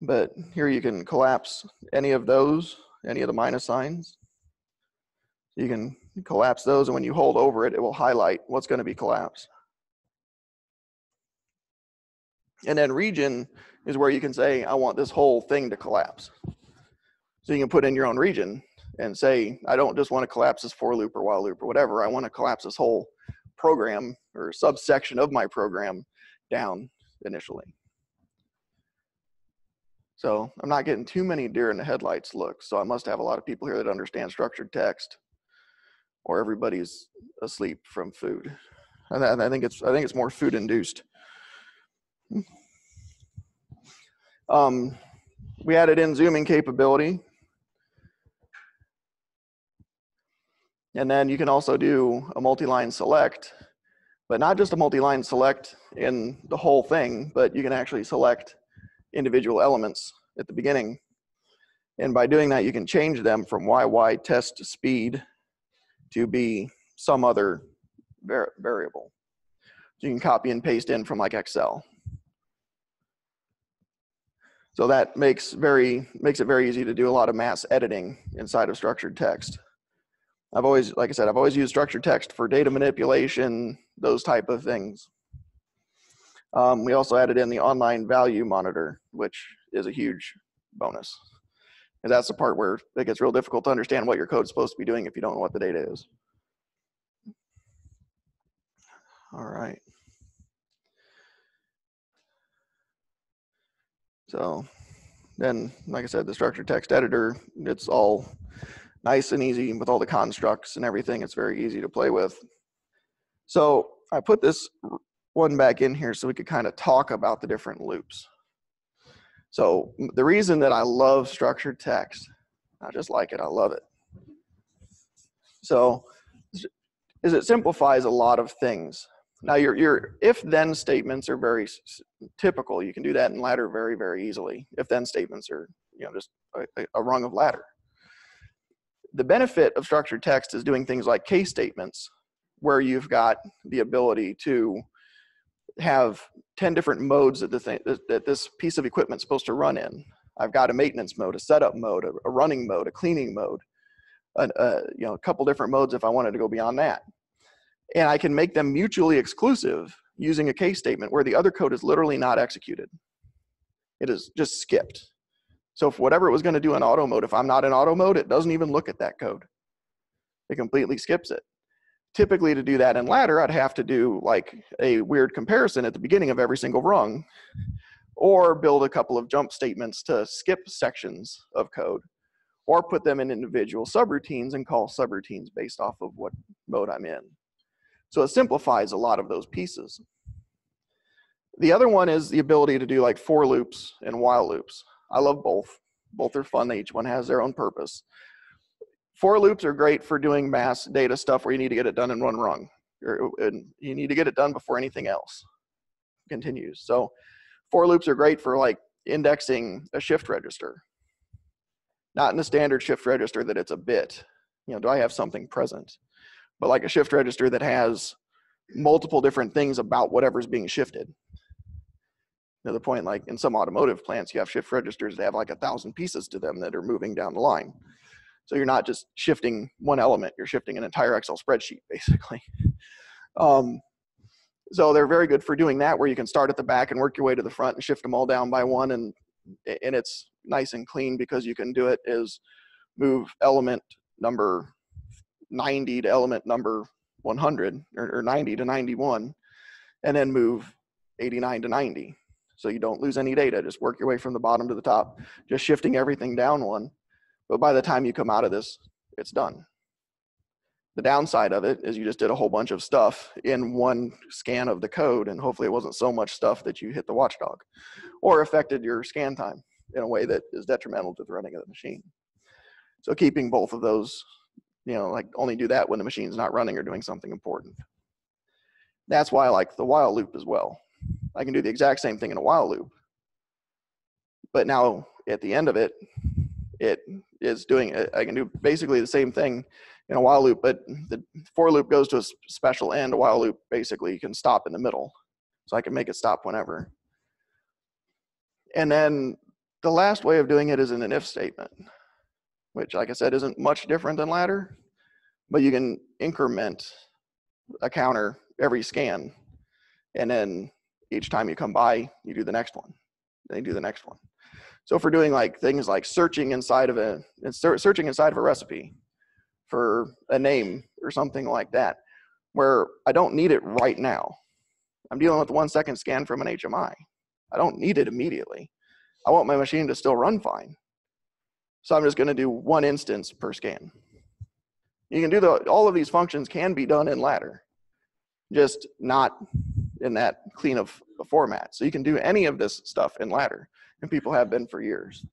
But here you can collapse any of those, any of the minus signs. You can collapse those, and when you hold over it, it will highlight what's going to be collapsed. And then region is where you can say, I want this whole thing to collapse. So you can put in your own region and say, I don't just want to collapse this for loop or while loop or whatever. I want to collapse this whole program or subsection of my program down initially. So I'm not getting too many deer in the headlights looks. So I must have a lot of people here that understand structured text or everybody's asleep from food. And I, think it's I think it's more food induced. Um, we added in zooming capability. And then you can also do a multi-line select, but not just a multi-line select in the whole thing, but you can actually select individual elements at the beginning. And by doing that, you can change them from YY test speed to be some other var variable. You can copy and paste in from like Excel. So that makes very makes it very easy to do a lot of mass editing inside of structured text. I've always, like I said, I've always used structured text for data manipulation, those type of things. Um, we also added in the online value monitor, which is a huge bonus. And that's the part where it gets real difficult to understand what your code's supposed to be doing if you don't know what the data is. All right. So then, like I said, the structured text editor, it's all nice and easy with all the constructs and everything. It's very easy to play with. So I put this one back in here so we could kind of talk about the different loops. So the reason that I love structured text, I just like it, I love it. So is it simplifies a lot of things. Now your, your if-then statements are very typical. You can do that in ladder very, very easily. If-then statements are you know just a, a rung of ladder. The benefit of structured text is doing things like case statements where you've got the ability to have 10 different modes that, the thing, that this piece of equipment is supposed to run in. I've got a maintenance mode, a setup mode, a, running mode, a cleaning mode, a, a, you know, a couple different modes if I wanted to go beyond that. And I can make them mutually exclusive using a case statement where the other code is literally not executed. It is just skipped. So if whatever it was going to do in auto mode, if I'm not in auto mode, it doesn't even look at that code. It completely skips it typically to do that in ladder, I'd have to do like a weird comparison at the beginning of every single rung or build a couple of jump statements to skip sections of code or put them in individual subroutines and call subroutines based off of what mode I'm in. So it simplifies a lot of those pieces. The other one is the ability to do like for loops and while loops. I love both. Both are fun. Each one has their own purpose. For loops are great for doing mass data stuff where you need to get it done in one rung. and you need to get it done before anything else continues. So for loops are great for like indexing a shift register. Not in the standard shift register that it's a bit. You know, do I have something present? But like a shift register that has multiple different things about whatever's being shifted. Another point, like in some automotive plants, you have shift registers that have like a thousand pieces to them that are moving down the line. So you're not just shifting one element, you're shifting an entire Excel spreadsheet basically. (laughs) Um, so they're very good for doing that where you can start at the back and work your way to the front and shift them all down by one and and it's nice and clean because you can do it as move element number 90 to element number 100 or, or 90 to 91 and then move 89 to 90 so you don't lose any data. Just work your way from the bottom to the top, just shifting everything down one. But by the time you come out of this, it's done. The downside of it is you just did a whole bunch of stuff in one scan of the code, and hopefully it wasn't so much stuff that you hit the watchdog or affected your scan time in a way that is detrimental to the running of the machine. So keeping both of those, you know, like only do that when the machine's not running or doing something important. That's why I like the while loop as well. I can do the exact same thing in a while loop. But now at the end of it, it is doing, I can do basically the same thing in a while loop, but the for loop goes to a special end. A while loop basically you can stop in the middle. So I can make it stop whenever. And then the last way of doing it is in an if statement, which like I said, isn't much different than ladder, but you can increment a counter every scan. And then each time you come by, you do the next one. Then you do the next one. So we're doing like things like searching inside of a, searching inside of a recipe for a name or something like that, where I don't need it right now. I'm dealing with one second scan from an HMI. I don't need it immediately. I want my machine to still run fine. So I'm just going to do one instance per scan. You can do the, all of these functions can be done in ladder, just not in that clean of a format. So you can do any of this stuff in ladder and people have been for years.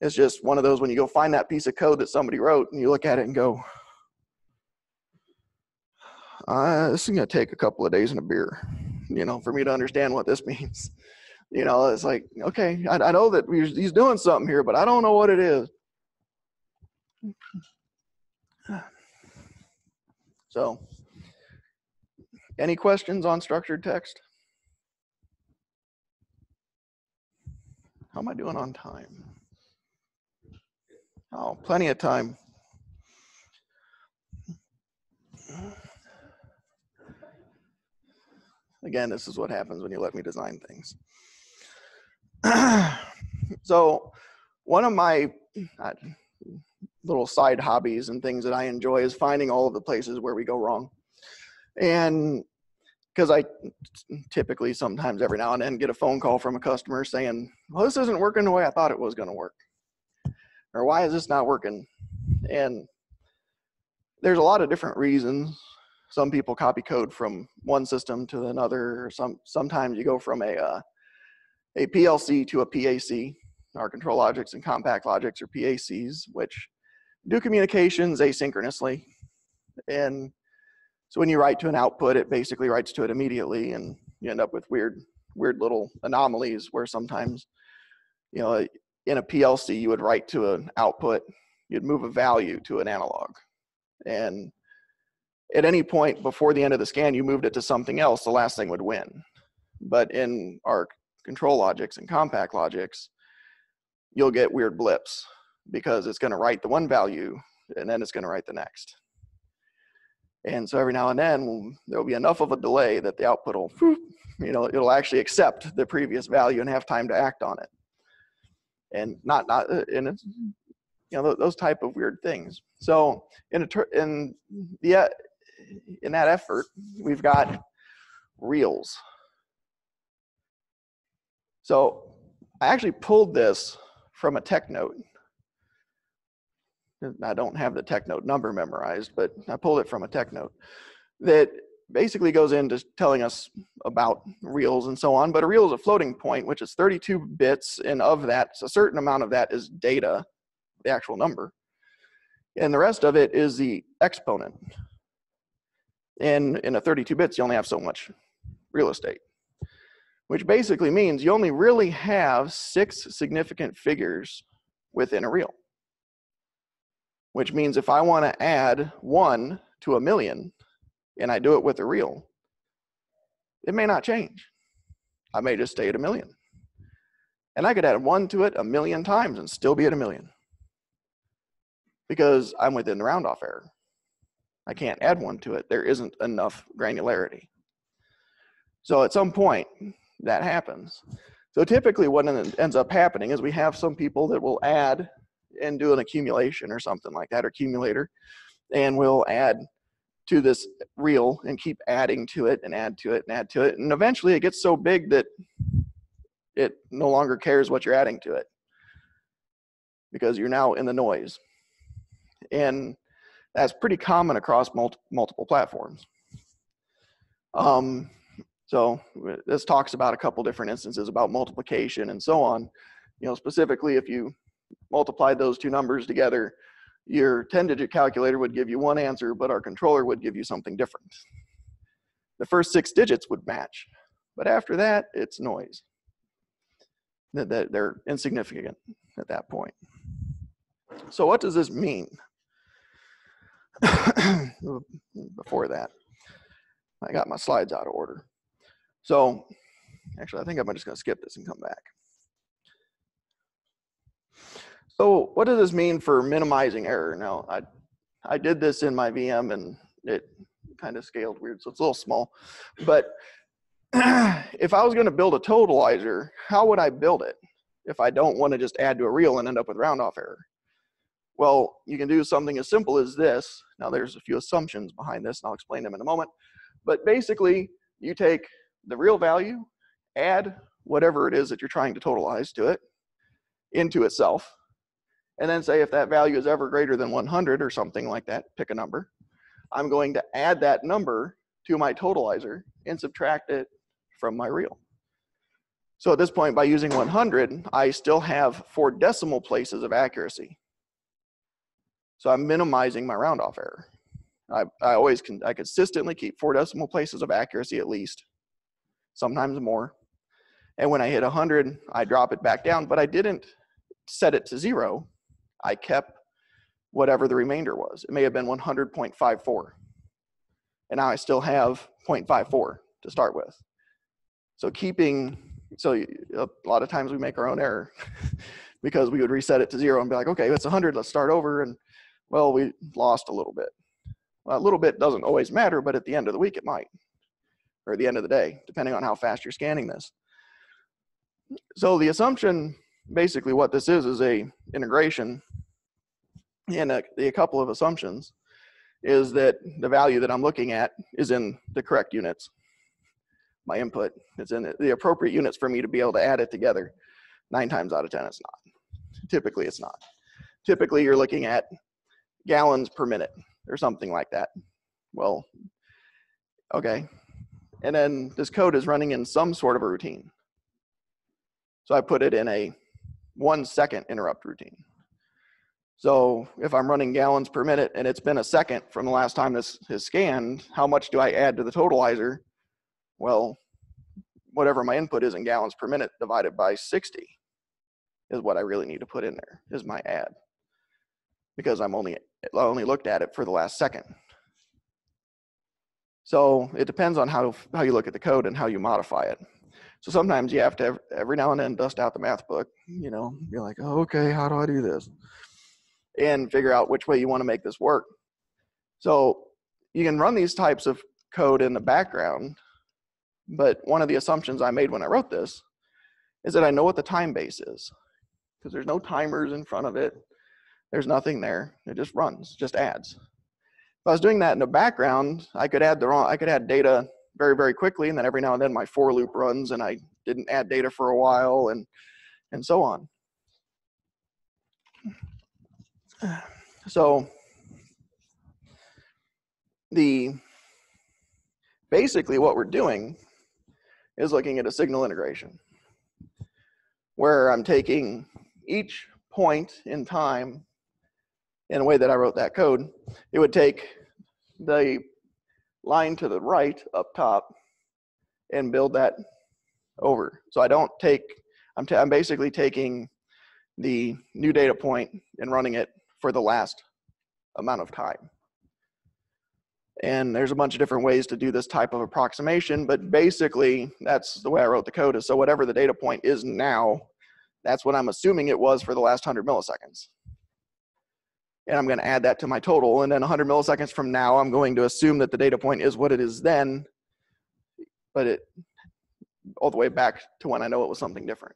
It's just one of those when you go find that piece of code that somebody wrote and you look at it and go, uh, this is going to take a couple of days and a beer, you know, for me to understand what this (laughs) means. You know, it's like, okay, I, I know that he's doing something here, but I don't know what it is. (sighs) So, any questions on structured text? How am I doing on time? Oh, plenty of time. Again, this is what happens when you let me design things. (clears throat) so, one of my uh, little side hobbies and things that I enjoy is finding all of the places where we go wrong. And because I typically sometimes every now and then get a phone call from a customer saying, well, this isn't working the way I thought it was going to work. Or why is this not working? And there's a lot of different reasons some people copy code from one system to another. Some sometimes you go from a uh, a PLC to a PAC. Our ControlLogix and CompactLogix are PACs, which do communications asynchronously. And so when you write to an output, it basically writes to it immediately, and you end up with weird weird little anomalies where sometimes, you know, in a PLC you would write to an output, you'd move a value to an analog, and at any point before the end of the scan, you moved it to something else, the last thing would win. But in our ControlLogix and CompactLogix, you'll get weird blips because it's going to write the one value and then it's going to write the next. And so every now and then there'll be enough of a delay that the output will, you know, it'll actually accept the previous value and have time to act on it. And not, not, uh, and it's, you know, those type of weird things. So in a, in the, uh, in that effort, we've got reals. So I actually pulled this from a tech note. I don't have the tech note number memorized, but I pulled it from a tech note that basically goes into telling us about reals and so on. But a real is a floating point, which is 32 bits, and of that, a certain amount of that is data, the actual number. And the rest of it is the exponent. And in a 32 bits, you only have so much real estate, which basically means you only really have six significant figures within a real. Which means if I want to add one to a million and I do it with a real, it may not change. I may just stay at a million. And I could add one to it a million times and still be at a million because I'm within the round off error. I can't add one to it. There isn't enough granularity. So at some point, that happens. So typically what ends up happening is we have some people that will add and do an accumulation or something like that, or accumulator, and we'll add to this real and keep adding to it and add to it and add to it. And eventually it gets so big that it no longer cares what you're adding to it because you're now in the noise. And that's pretty common across multi- multiple platforms. Um, so this talks about a couple different instances about multiplication and so on. You know, specifically if you multiplied those two numbers together, your 10 digit calculator would give you one answer, but our controller would give you something different. The first six digits would match, but after that, it's noise. They're insignificant at that point. So what does this mean? (coughs) Before that, I got my slides out of order. So actually, I think I'm just gonna skip this and come back. So what does this mean for minimizing error? Now, I, I did this in my VM and it kind of scaled weird, so it's a little small. But (clears throat) if I was gonna build a totalizer, how would I build it if I don't wanna just add to a real and end up with round off error? Well, you can do something as simple as this. Now there's a few assumptions behind this and I'll explain them in a moment. But basically, you take the real value, add whatever it is that you're trying to totalize to it into itself, and then say if that value is ever greater than 100 or something like that, pick a number, I'm going to add that number to my totalizer and subtract it from my real. So at this point, by using 100, I still have four decimal places of accuracy. So I'm minimizing my round off error. I, I always can, I consistently keep four decimal places of accuracy at least, sometimes more. And when I hit 100, I drop it back down, but I didn't set it to zero. I kept whatever the remainder was. It may have been 100.54. And now I still have 0.54 to start with. So keeping, so a lot of times we make our own error (laughs) because we would reset it to zero and be like, okay, it's 100, let's start over. And well, we lost a little bit. Well, a little bit doesn't always matter, but at the end of the week it might, or at the end of the day, depending on how fast you're scanning this. So the assumption, basically what this is, is a integration and a, a couple of assumptions is that the value that I'm looking at is in the correct units. My input is in the appropriate units for me to be able to add it together. Nine times out of 10, it's not. Typically, it's not. Typically, you're looking at gallons per minute or something like that. Well, okay. And then this code is running in some sort of a routine. So I put it in a one second interrupt routine. So if I'm running gallons per minute and it's been a second from the last time this is scanned, how much do I add to the totalizer? Well, whatever my input is in gallons per minute divided by 60 is what I really need to put in there is my add because I'm only I only looked at it for the last second. So it depends on how how you look at the code and how you modify it. So sometimes you have to every now and then dust out the math book, you know, be like, oh, okay, how do I do this? And figure out which way you want to make this work. So you can run these types of code in the background, but one of the assumptions I made when I wrote this is that I know what the time base is because there's no timers in front of it. There's nothing there. It just runs, just adds. If I was doing that in the background, I could add the wrong, I could add data very, very quickly, and then every now and then my for loop runs and I didn't add data for a while and and so on. So the basically what we're doing is looking at a signal integration where I'm taking each point in time in a way that I wrote that code, it would take the line to the right up top and build that over. So I don't take, I'm, I'm basically taking the new data point and running it for the last amount of time. And there's a bunch of different ways to do this type of approximation, but basically that's the way I wrote the code is so whatever the data point is now, that's what I'm assuming it was for the last 100 milliseconds and I'm going to add that to my total. And then 100 milliseconds from now, I'm going to assume that the data point is what it is then, but it all the way back to when I know it was something different.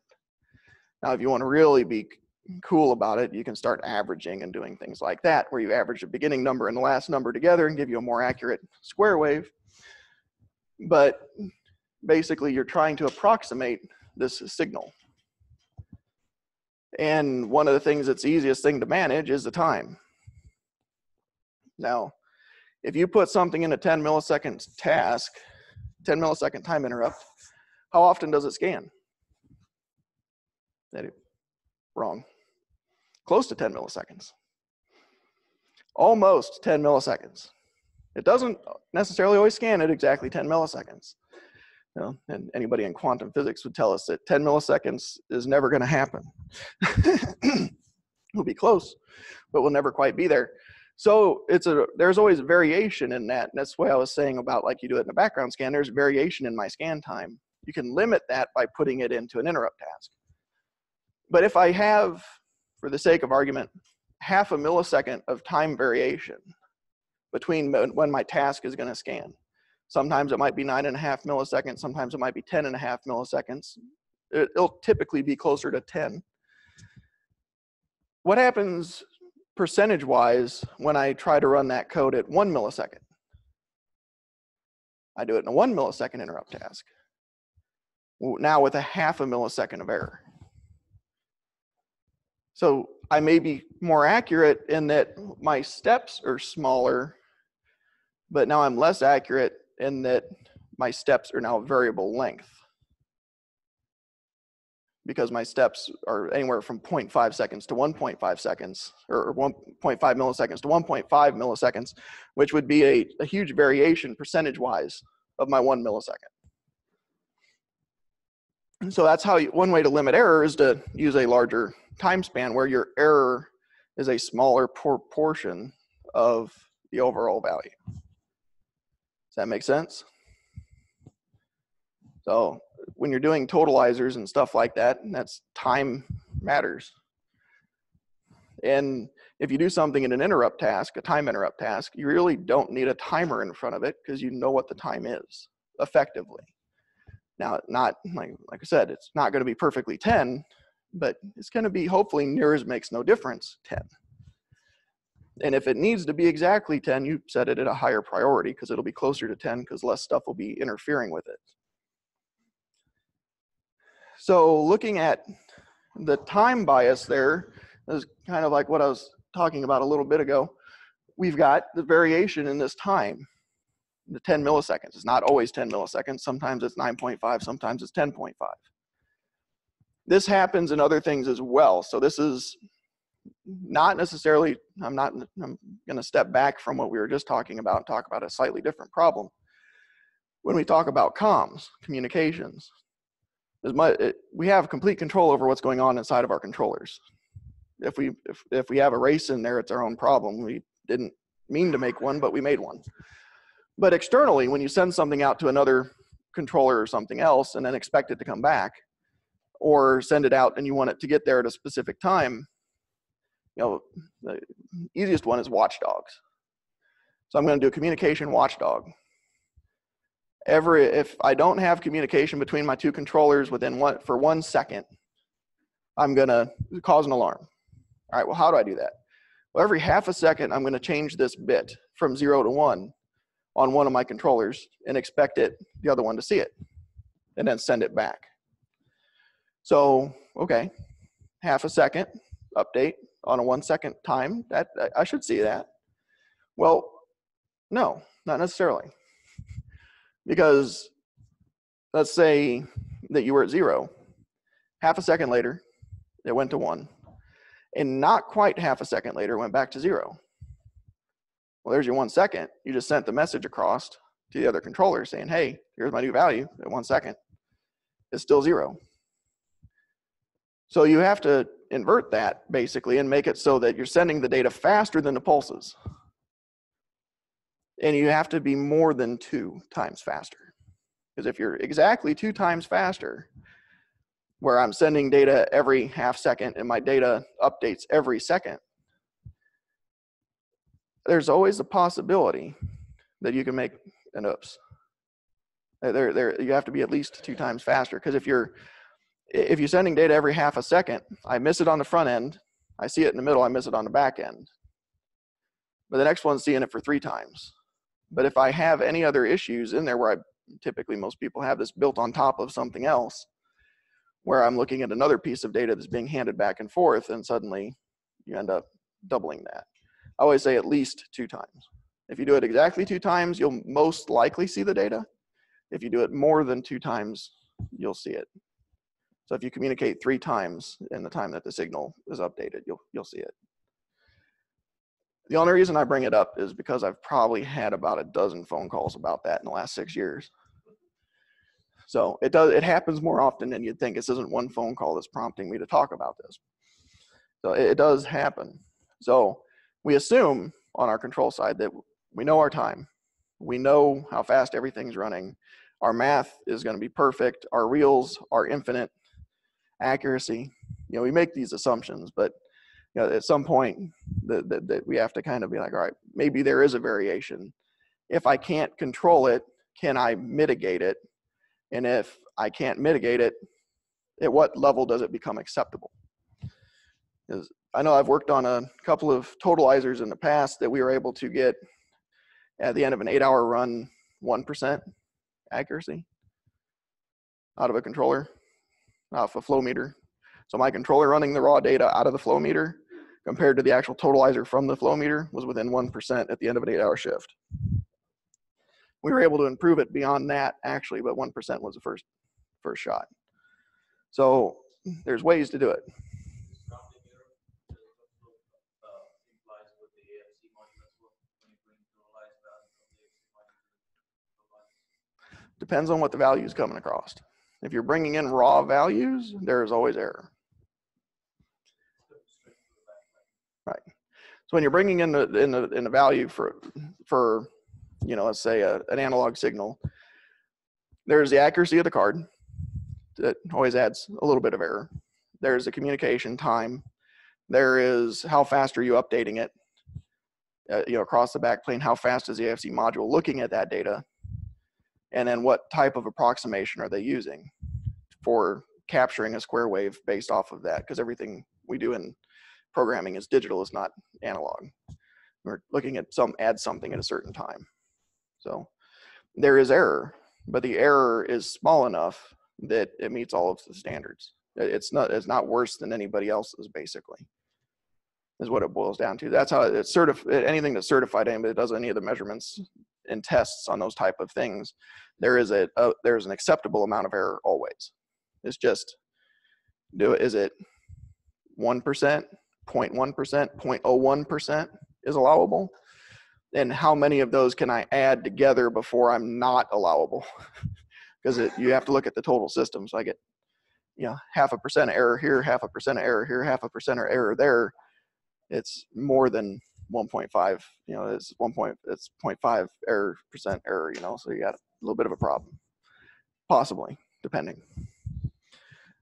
Now, if you want to really be cool about it, you can start averaging and doing things like that, where you average the beginning number and the last number together and give you a more accurate square wave. But basically, you're trying to approximate this signal. And one of the things that's easiest thing to manage is the time. Now, if you put something in a 10 milliseconds task, 10 millisecond time interrupt, how often does it scan? That wrong. Close to 10 milliseconds. Almost 10 milliseconds. It doesn't necessarily always scan at exactly 10 milliseconds. You know, and anybody in quantum physics would tell us that 10 milliseconds is never going to happen. (coughs) we'll be close, but we'll never quite be there. So it's a there's always variation in that. And that's why I was saying about like you do it in a background scan, there's variation in my scan time. You can limit that by putting it into an interrupt task. But if I have, for the sake of argument, half a millisecond of time variation between when my task is going to scan. Sometimes it might be nine and a half milliseconds. Sometimes it might be ten and a half milliseconds. It'll typically be closer to 10. What happens percentage wise when I try to run that code at one millisecond. I do it in a one millisecond interrupt task. Now with a half a millisecond of error. So I may be more accurate in that my steps are smaller, but now I'm less accurate in that my steps are now variable length because my steps are anywhere from 0.5 seconds to 1.5 seconds or 1.5 milliseconds to 1.5 milliseconds, which would be a, a huge variation percentage wise of my one millisecond. So that's how you, one way to limit error is to use a larger time span where your error is a smaller proportion of the overall value. Does that make sense? So when you're doing totalizers and stuff like that, that's time matters. And if you do something in an interrupt task, a time interrupt task, you really don't need a timer in front of it because you know what the time is effectively. Now, not like like I said, it's not going to be perfectly 10, but it's going to be hopefully near as makes no difference 10. And if it needs to be exactly 10, you set it at a higher priority because it'll be closer to 10 because less stuff will be interfering with it. So looking at the time bias there is kind of like what I was talking about a little bit ago. We've got the variation in this time, the 10 milliseconds. It's not always 10 milliseconds. Sometimes it's 9.5, sometimes it's 10.5. This happens in other things as well. So this is not necessarily, I'm not, I'm going to step back from what we were just talking about and talk about a slightly different problem. When we talk about comms, communications, as much it, we have complete control over what's going on inside of our controllers if we if, if we have a race in there it's our own problem we didn't mean to make one but we made one but externally when you send something out to another controller or something else and then expect it to come back or send it out and you want it to get there at a specific time you know the easiest one is watchdogs so i'm going to do a communication watchdog every if I don't have communication between my two controllers within one for one second, I'm gonna cause an alarm. All right, well, how do I do that? Well, every half a second, I'm gonna change this bit from zero to one on one of my controllers and expect it, the other one to see it, and then send it back. So, okay, half a second update on a one second time, that I should see that. Well, no, not necessarily. (laughs) Because let's say that you were at zero, half a second later, it went to one, and not quite half a second later, went back to zero. Well, there's your one second. You just sent the message across to the other controller saying, hey, here's my new value at one second. It's still zero. So you have to invert that basically and make it so that you're sending the data faster than the pulses and you have to be more than two times faster. Because if you're exactly two times faster, where I'm sending data every half second and my data updates every second, there's always a possibility that you can make an oops. There, there, you have to be at least two times faster because if you're if you're sending data every half a second, I miss it on the front end, I see it in the middle, I miss it on the back end. But the next one's seeing it for three times. But if I have any other issues in there where I typically most people have this built on top of something else, where I'm looking at another piece of data that's being handed back and forth, and suddenly you end up doubling that. I always say at least two times. If you do it exactly two times, you'll most likely see the data. If you do it more than two times, you'll see it. So if you communicate three times in the time that the signal is updated, you'll, you'll see it. The only reason I bring it up is because I've probably had about a dozen phone calls about that in the last six years. So it does, it happens more often than you'd think. This isn't one phone call that's prompting me to talk about this. So it, it does happen. So we assume on our control side that we know our time. We know how fast everything's running. Our math is going to be perfect. Our reals are infinite accuracy. You know, we make these assumptions, but you know, at some point that, that, that we have to kind of be like, all right, maybe there is a variation. If I can't control it, can I mitigate it? And if I can't mitigate it, at what level does it become acceptable? I know I've worked on a couple of totalizers in the past that we were able to get at the end of an eight hour run, 1% accuracy out of a controller, off a flow meter. So my controller running the raw data out of the flow meter compared to the actual totalizer from the flow meter was within 1% at the end of an eight hour shift. We were able to improve it beyond that actually, but 1% was the first, first shot. So there's ways to do it. Depends on what the value is coming across. If you're bringing in raw values, there is always error. Right. So when you're bringing in the in the in the value for for you know let's say a, an analog signal, there's the accuracy of the card that always adds a little bit of error. There's the communication time. There is how fast are you updating it? Uh, you know across the backplane, how fast is the AFC module looking at that data? And then what type of approximation are they using for capturing a square wave based off of that? Because everything we do in programming is digital is not analog. We're looking at some add something at a certain time. So there is error but the error is small enough that it meets all of the standards. It's not it's not worse than anybody else's basically is what it boils down to. That's how it's certified anything that's certified anybody that does any of the measurements and tests on those type of things there is a, a there's an acceptable amount of error always. It's just do it. Is it one percent, 0.1 percent, 0.01 percent is allowable? And how many of those can I add together before I'm not allowable? (laughs) Because you have to look at the total system. So I get, you know, half a percent error here, half a percent error here, half a percent error there. It's more than 1.5. You know, it's one point. It's 0.5 error percent error. You know, so you got little bit of a problem, possibly, depending.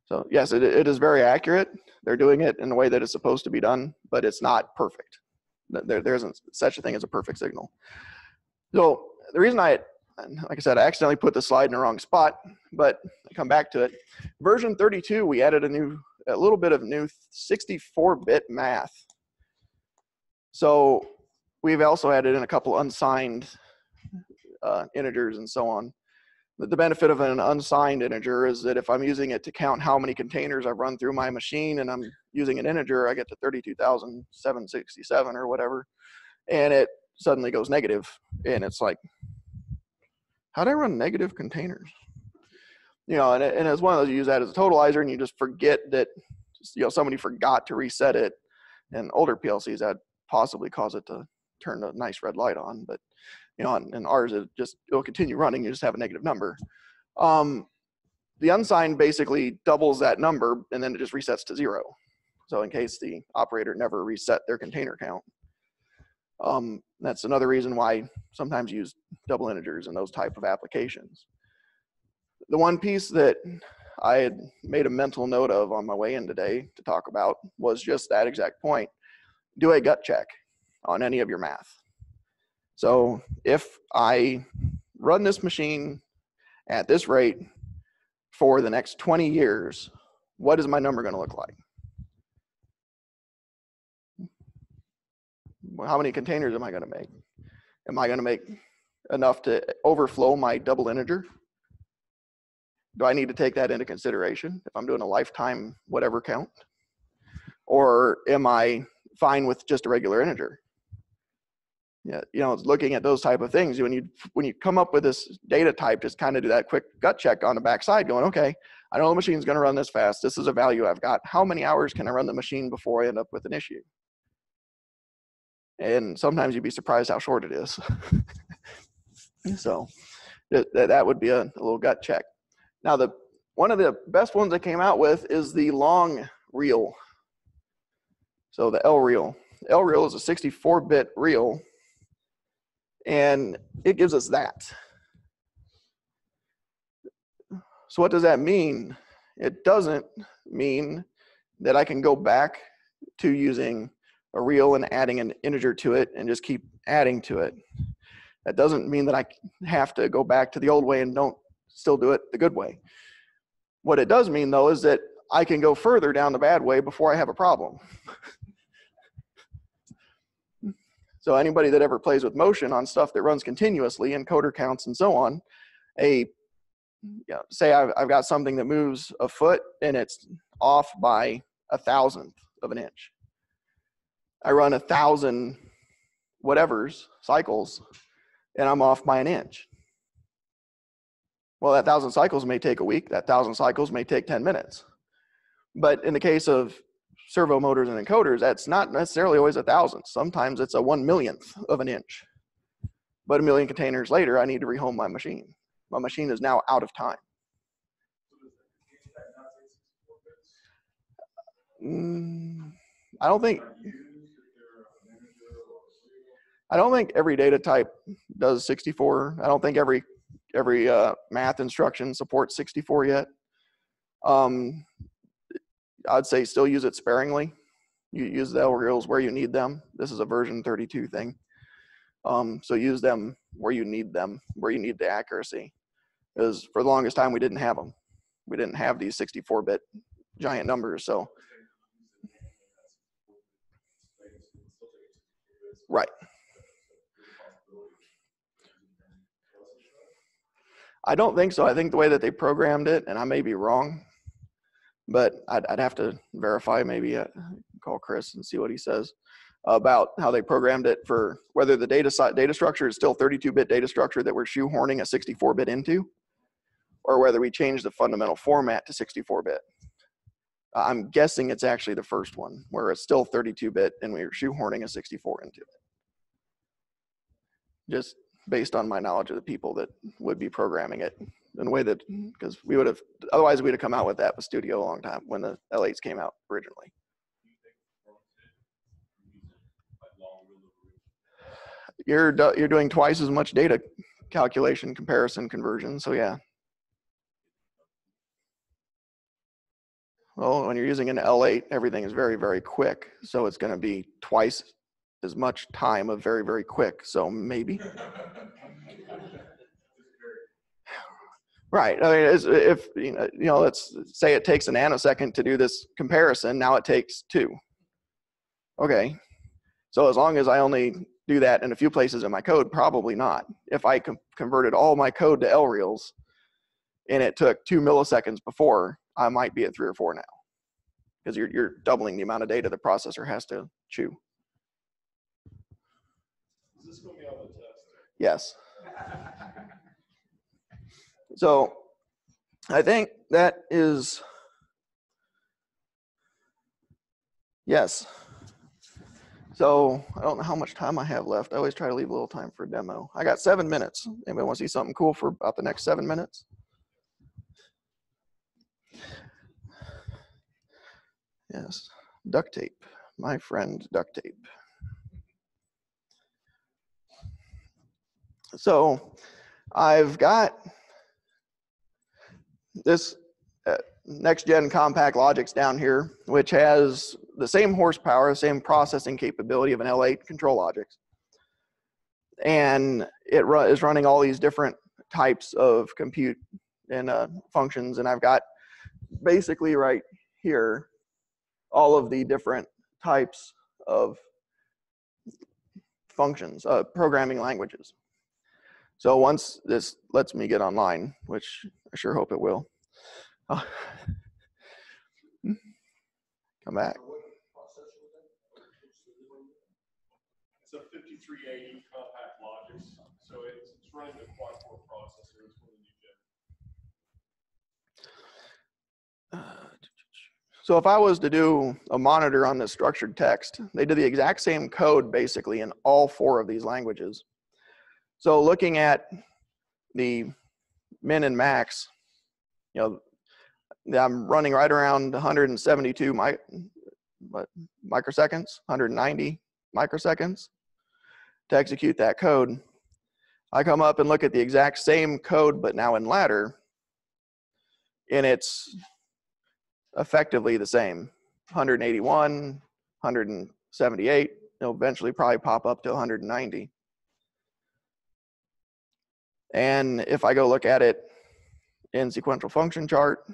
So yes, it, it is very accurate. They're doing it in a way that it's supposed to be done, but it's not perfect. There, there isn't such a thing as a perfect signal. So the reason I, like I said, I accidentally put the slide in the wrong spot, but I come back to it. Version 32, we added a new, a little bit of new 64-bit math. So we've also added in a couple unsigned uh, integers and so on. The, the benefit of an unsigned integer is that if I'm using it to count how many containers I've run through my machine and I'm using an integer, I get to 32,767 or whatever, and it suddenly goes negative, and it's like, how do I run negative containers? You know, and, and it's one of those you use that as a totalizer, and you just forget that, you know, somebody forgot to reset it. And older PLCs that possibly cause it to turn a nice red light on, but you know, and, ours it just it'll continue running. You just have a negative number. Um, the unsigned basically doubles that number, and then it just resets to zero. So in case the operator never reset their container count. Um, that's another reason why sometimes use double integers in those type of applications. The one piece that I had made a mental note of on my way in today to talk about was just that exact point. Do a gut check on any of your math. So if I run this machine at this rate for the next 20 years, what is my number going to look like? How many containers am I going to make? Am I going to make enough to overflow my double integer? do I need to take that into consideration if I'm doing a lifetime whatever count? Or am I fine with just a regular integer? Yeah, you know, it's looking at those type of things. When you when you come up with this data type, just kind of do that quick gut check on the backside, going, okay, I know the machine's going to run this fast. This is a value I've got. How many hours can I run the machine before I end up with an issue? And sometimes you'd be surprised how short it is. (laughs) so that, that would be a, a little gut check. Now, the one of the best ones I came out with is the long real. So the LREAL. L reel is a 64-bit real, and it gives us that. So what does that mean? It doesn't mean that I can go back to using a real and adding an integer to it and just keep adding to it. That doesn't mean that I have to go back to the old way and don't still do it the good way. What it does mean though is that I can go further down the bad way before I have a problem. (laughs) so anybody that ever plays with motion on stuff that runs continuously encoder counts and so on, a you know, say I've, I've got something that moves a foot and it's off by a thousandth of an inch. I run a thousand whatever's cycles and I'm off by an inch. Well, that thousand cycles may take a week. That thousand cycles may take 10 minutes. But in the case of servo motors and encoders, that's not necessarily always a thousandth. Sometimes it's a one millionth of an inch. But a million containers later, I need to rehome my machine. My machine is now out of time. Mm, I don't think. I don't think every data type does 64. I don't think every every uh, math instruction supports 64 yet. Um, I'd say still use it sparingly. You use the LREALs where you need them. This is a version 32 thing. Um, so use them where you need them, where you need the accuracy. Because for the longest time we didn't have them. We didn't have these 64-bit giant numbers. So right. I don't think so. I think the way that they programmed it, and I may be wrong, but I'd, I'd have to verify. Maybe uh, call Chris and see what he says about how they programmed it for whether the data data structure is still 32-bit data structure that we're shoehorning a 64-bit into, or whether we change the fundamental format to 64-bit. I'm guessing it's actually the first one, where it's still 32-bit and we're shoehorning a 64 into it. Just based on my knowledge of the people that would be programming it in a way that mm-hmm. because we would have otherwise we'd have come out with that with studio a long time when the l8s came out originally. You're you're doing twice as much data calculation comparison conversion so yeah. Well when you're using an l8 everything is very very quick so it's going to be twice as much time of very very quick so maybe (laughs) right. I mean if you know, you know let's say it takes a nanosecond to do this comparison now it takes two. Okay. So as long as i only do that in a few places in my code probably not. If i converted all my code to LREALs and it took two milliseconds before i might be at three or four now. Because you're, you're doubling the amount of data the processor has to chew. Yes. (laughs) So I think that is, yes. So I don't know how much time I have left. I always try to leave a little time for a demo. I got seven minutes. Anybody want to see something cool for about the next seven minutes? Yes, duct tape. My friend duct tape. So I've got this uh, next gen CompactLogix down here, which has the same horsepower, same processing capability of an L8 ControlLogix. And it ru- is running all these different types of compute and uh, functions. And I've got basically right here all of the different types of functions, uh, programming languages. So once this lets me get online, which I sure hope it will, Oh. (laughs) Come back. It's a fifty-three eighty CompactLogix, so it's, it's running the quad core processor, it's one of the new gen. (sighs) So if I was to do a monitor on this structured text, they do the exact same code basically in all four of these languages. So looking at the min and max, you know, I'm running right around 172 mi- what, microseconds, 190 microseconds to execute that code. I come up and look at the exact same code, but now in ladder, and it's effectively the same 181 178 it'll eventually probably pop up to 190 and if i go look at it in sequential function chart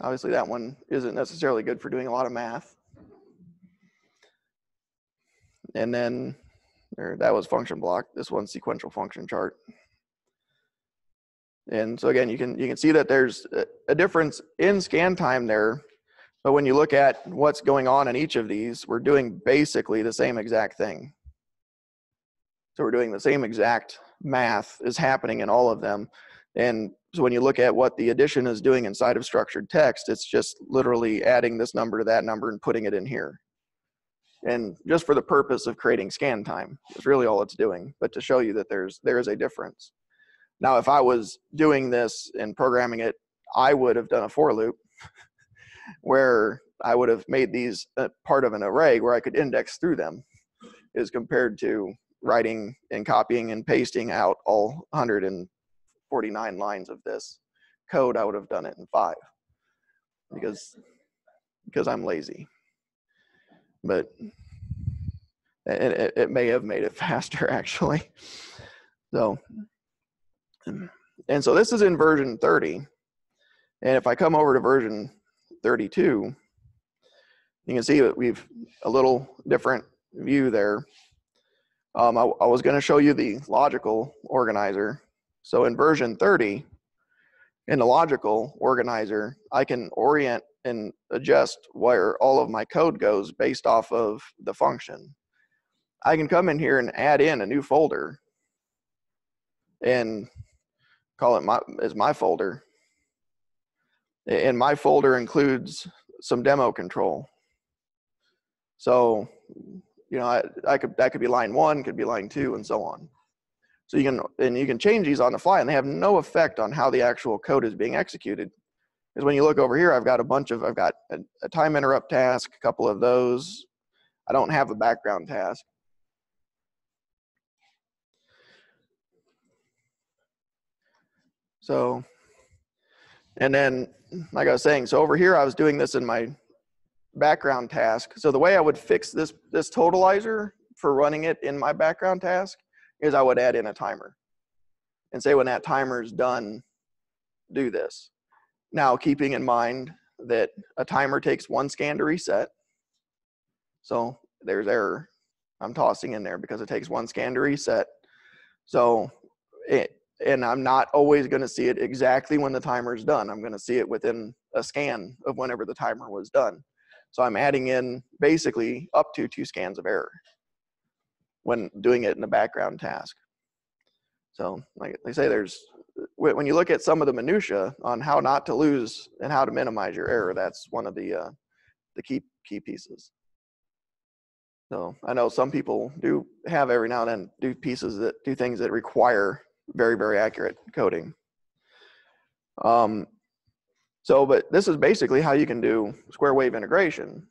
obviously that one isn't necessarily good for doing a lot of math and then that was function block this one's sequential function chart and so again, you can you can see that there's a difference in scan time there. But when you look at what's going on in each of these, we're doing basically the same exact thing. So we're doing the same exact math is happening in all of them. And so when you look at what the addition is doing inside of structured text, it's just literally adding this number to that number and putting it in here. And just for the purpose of creating scan time is really all it's doing, but to show you that there's there is a difference. Now, if I was doing this and programming it, I would have done a for loop (laughs) where I would have made these part of an array where I could index through them as compared to writing and copying and pasting out all 149 lines of this code. I would have done it in five because because I'm lazy. But it, it, may have made it (laughs) faster actually. So and so this is in version 30. And if I come over to version 32, you can see that we've a little different view there. Um, I, I was going to show you the logical organizer. So in version 30, in the logical organizer, I can orient and adjust where all of my code goes based off of the function. I can come in here and add in a new folder and call it my as my folder. And my folder includes some demo control. So, you know, I, I could that could be line one, could be line two, and so on. So you can and you can change these on the fly, and they have no effect on how the actual code is being executed. Because when you look over here, I've got a bunch of I've got a, a time interrupt task, a couple of those. I don't have a background task. So, and then, like I was saying, so over here I was doing this in my background task. So the way I would fix this this totalizer for running it in my background task is I would add in a timer and say when that timer is done, do this. Now, keeping in mind that a timer takes one scan to reset. So there's error I'm tossing in there because it takes one scan to reset. So it, and I'm not always going to see it exactly when the timer is done. I'm going to see it within a scan of whenever the timer was done. So I'm adding in basically up to two scans of error when doing it in the background task. So like they say, there's when you look at some of the minutia on how not to lose and how to minimize your error, that's one of the uh, the key key pieces. So I know some people do have every now and then do pieces that do things that require very very accurate coding. Um, so, but this is basically how you can do square wave integration.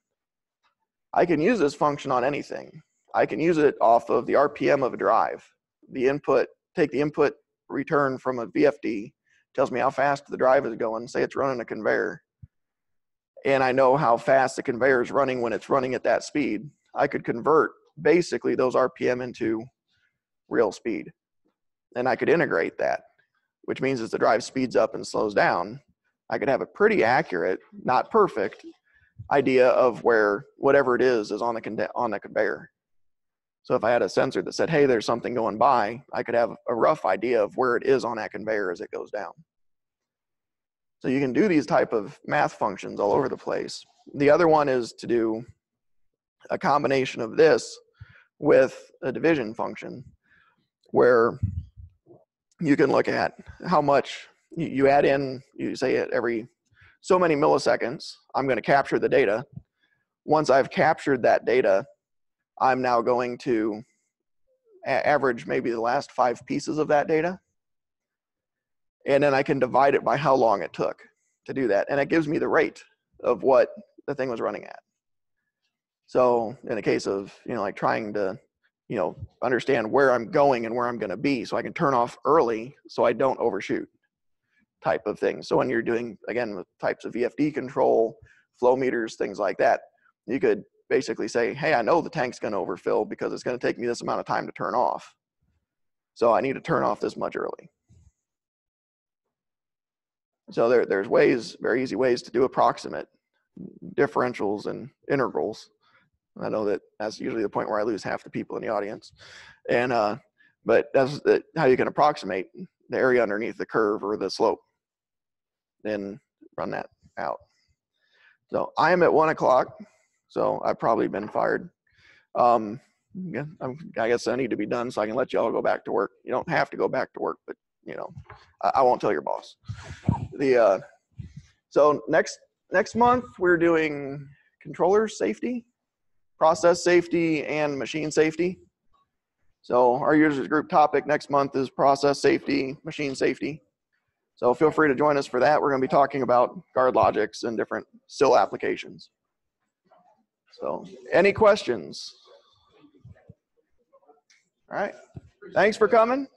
I can use this function on anything. I can use it off of the RPM of a drive. The input, take the input return from a VFD, tells me how fast the drive is going. Say it's running a conveyor. And I know how fast the conveyor is running when it's running at that speed. I could convert basically those RPM into real speed. And I could integrate that, which means as the drive speeds up and slows down, I could have a pretty accurate, not perfect, idea of where whatever it is is on the con- on the conveyor. So if I had a sensor that said, hey, there's something going by, I could have a rough idea of where it is on that conveyor as it goes down. So you can do these type of math functions all over the place. The other one is to do a combination of this with a division function where you can look at how much you, you add in, you say it every so many milliseconds, I'm going to capture the data. Once I've captured that data, I'm now going to average maybe the last five pieces of that data. And then I can divide it by how long it took to do that. And it gives me the rate of what the thing was running at. So in the case of, you know, like trying to, you know, understand where I'm going and where I'm going to be so I can turn off early so I don't overshoot type of thing. So when you're doing, again, with types of VFD control, flow meters, things like that, you could basically say, hey, I know the tank's going to overfill because it's going to take me this amount of time to turn off. So I need to turn off this much early. So there, there's ways, very easy ways to do approximate differentials and integrals. I know that that's usually the point where I lose half the people in the audience. And, uh, but that's the, how you can approximate the area underneath the curve or the slope. Then run that out. So I am at one o'clock, so I've probably been fired. Um, yeah, I'm, I guess I need to be done so I can let you all go back to work. You don't have to go back to work, but you know, I, I won't tell your boss. The uh, so next next month we're doing controller safety, process safety, and machine safety. So our users group topic next month is process safety, machine safety. So feel free to join us for that. We're going to be talking about GuardLogix and different SIL applications. So any questions? All right. Thanks for coming.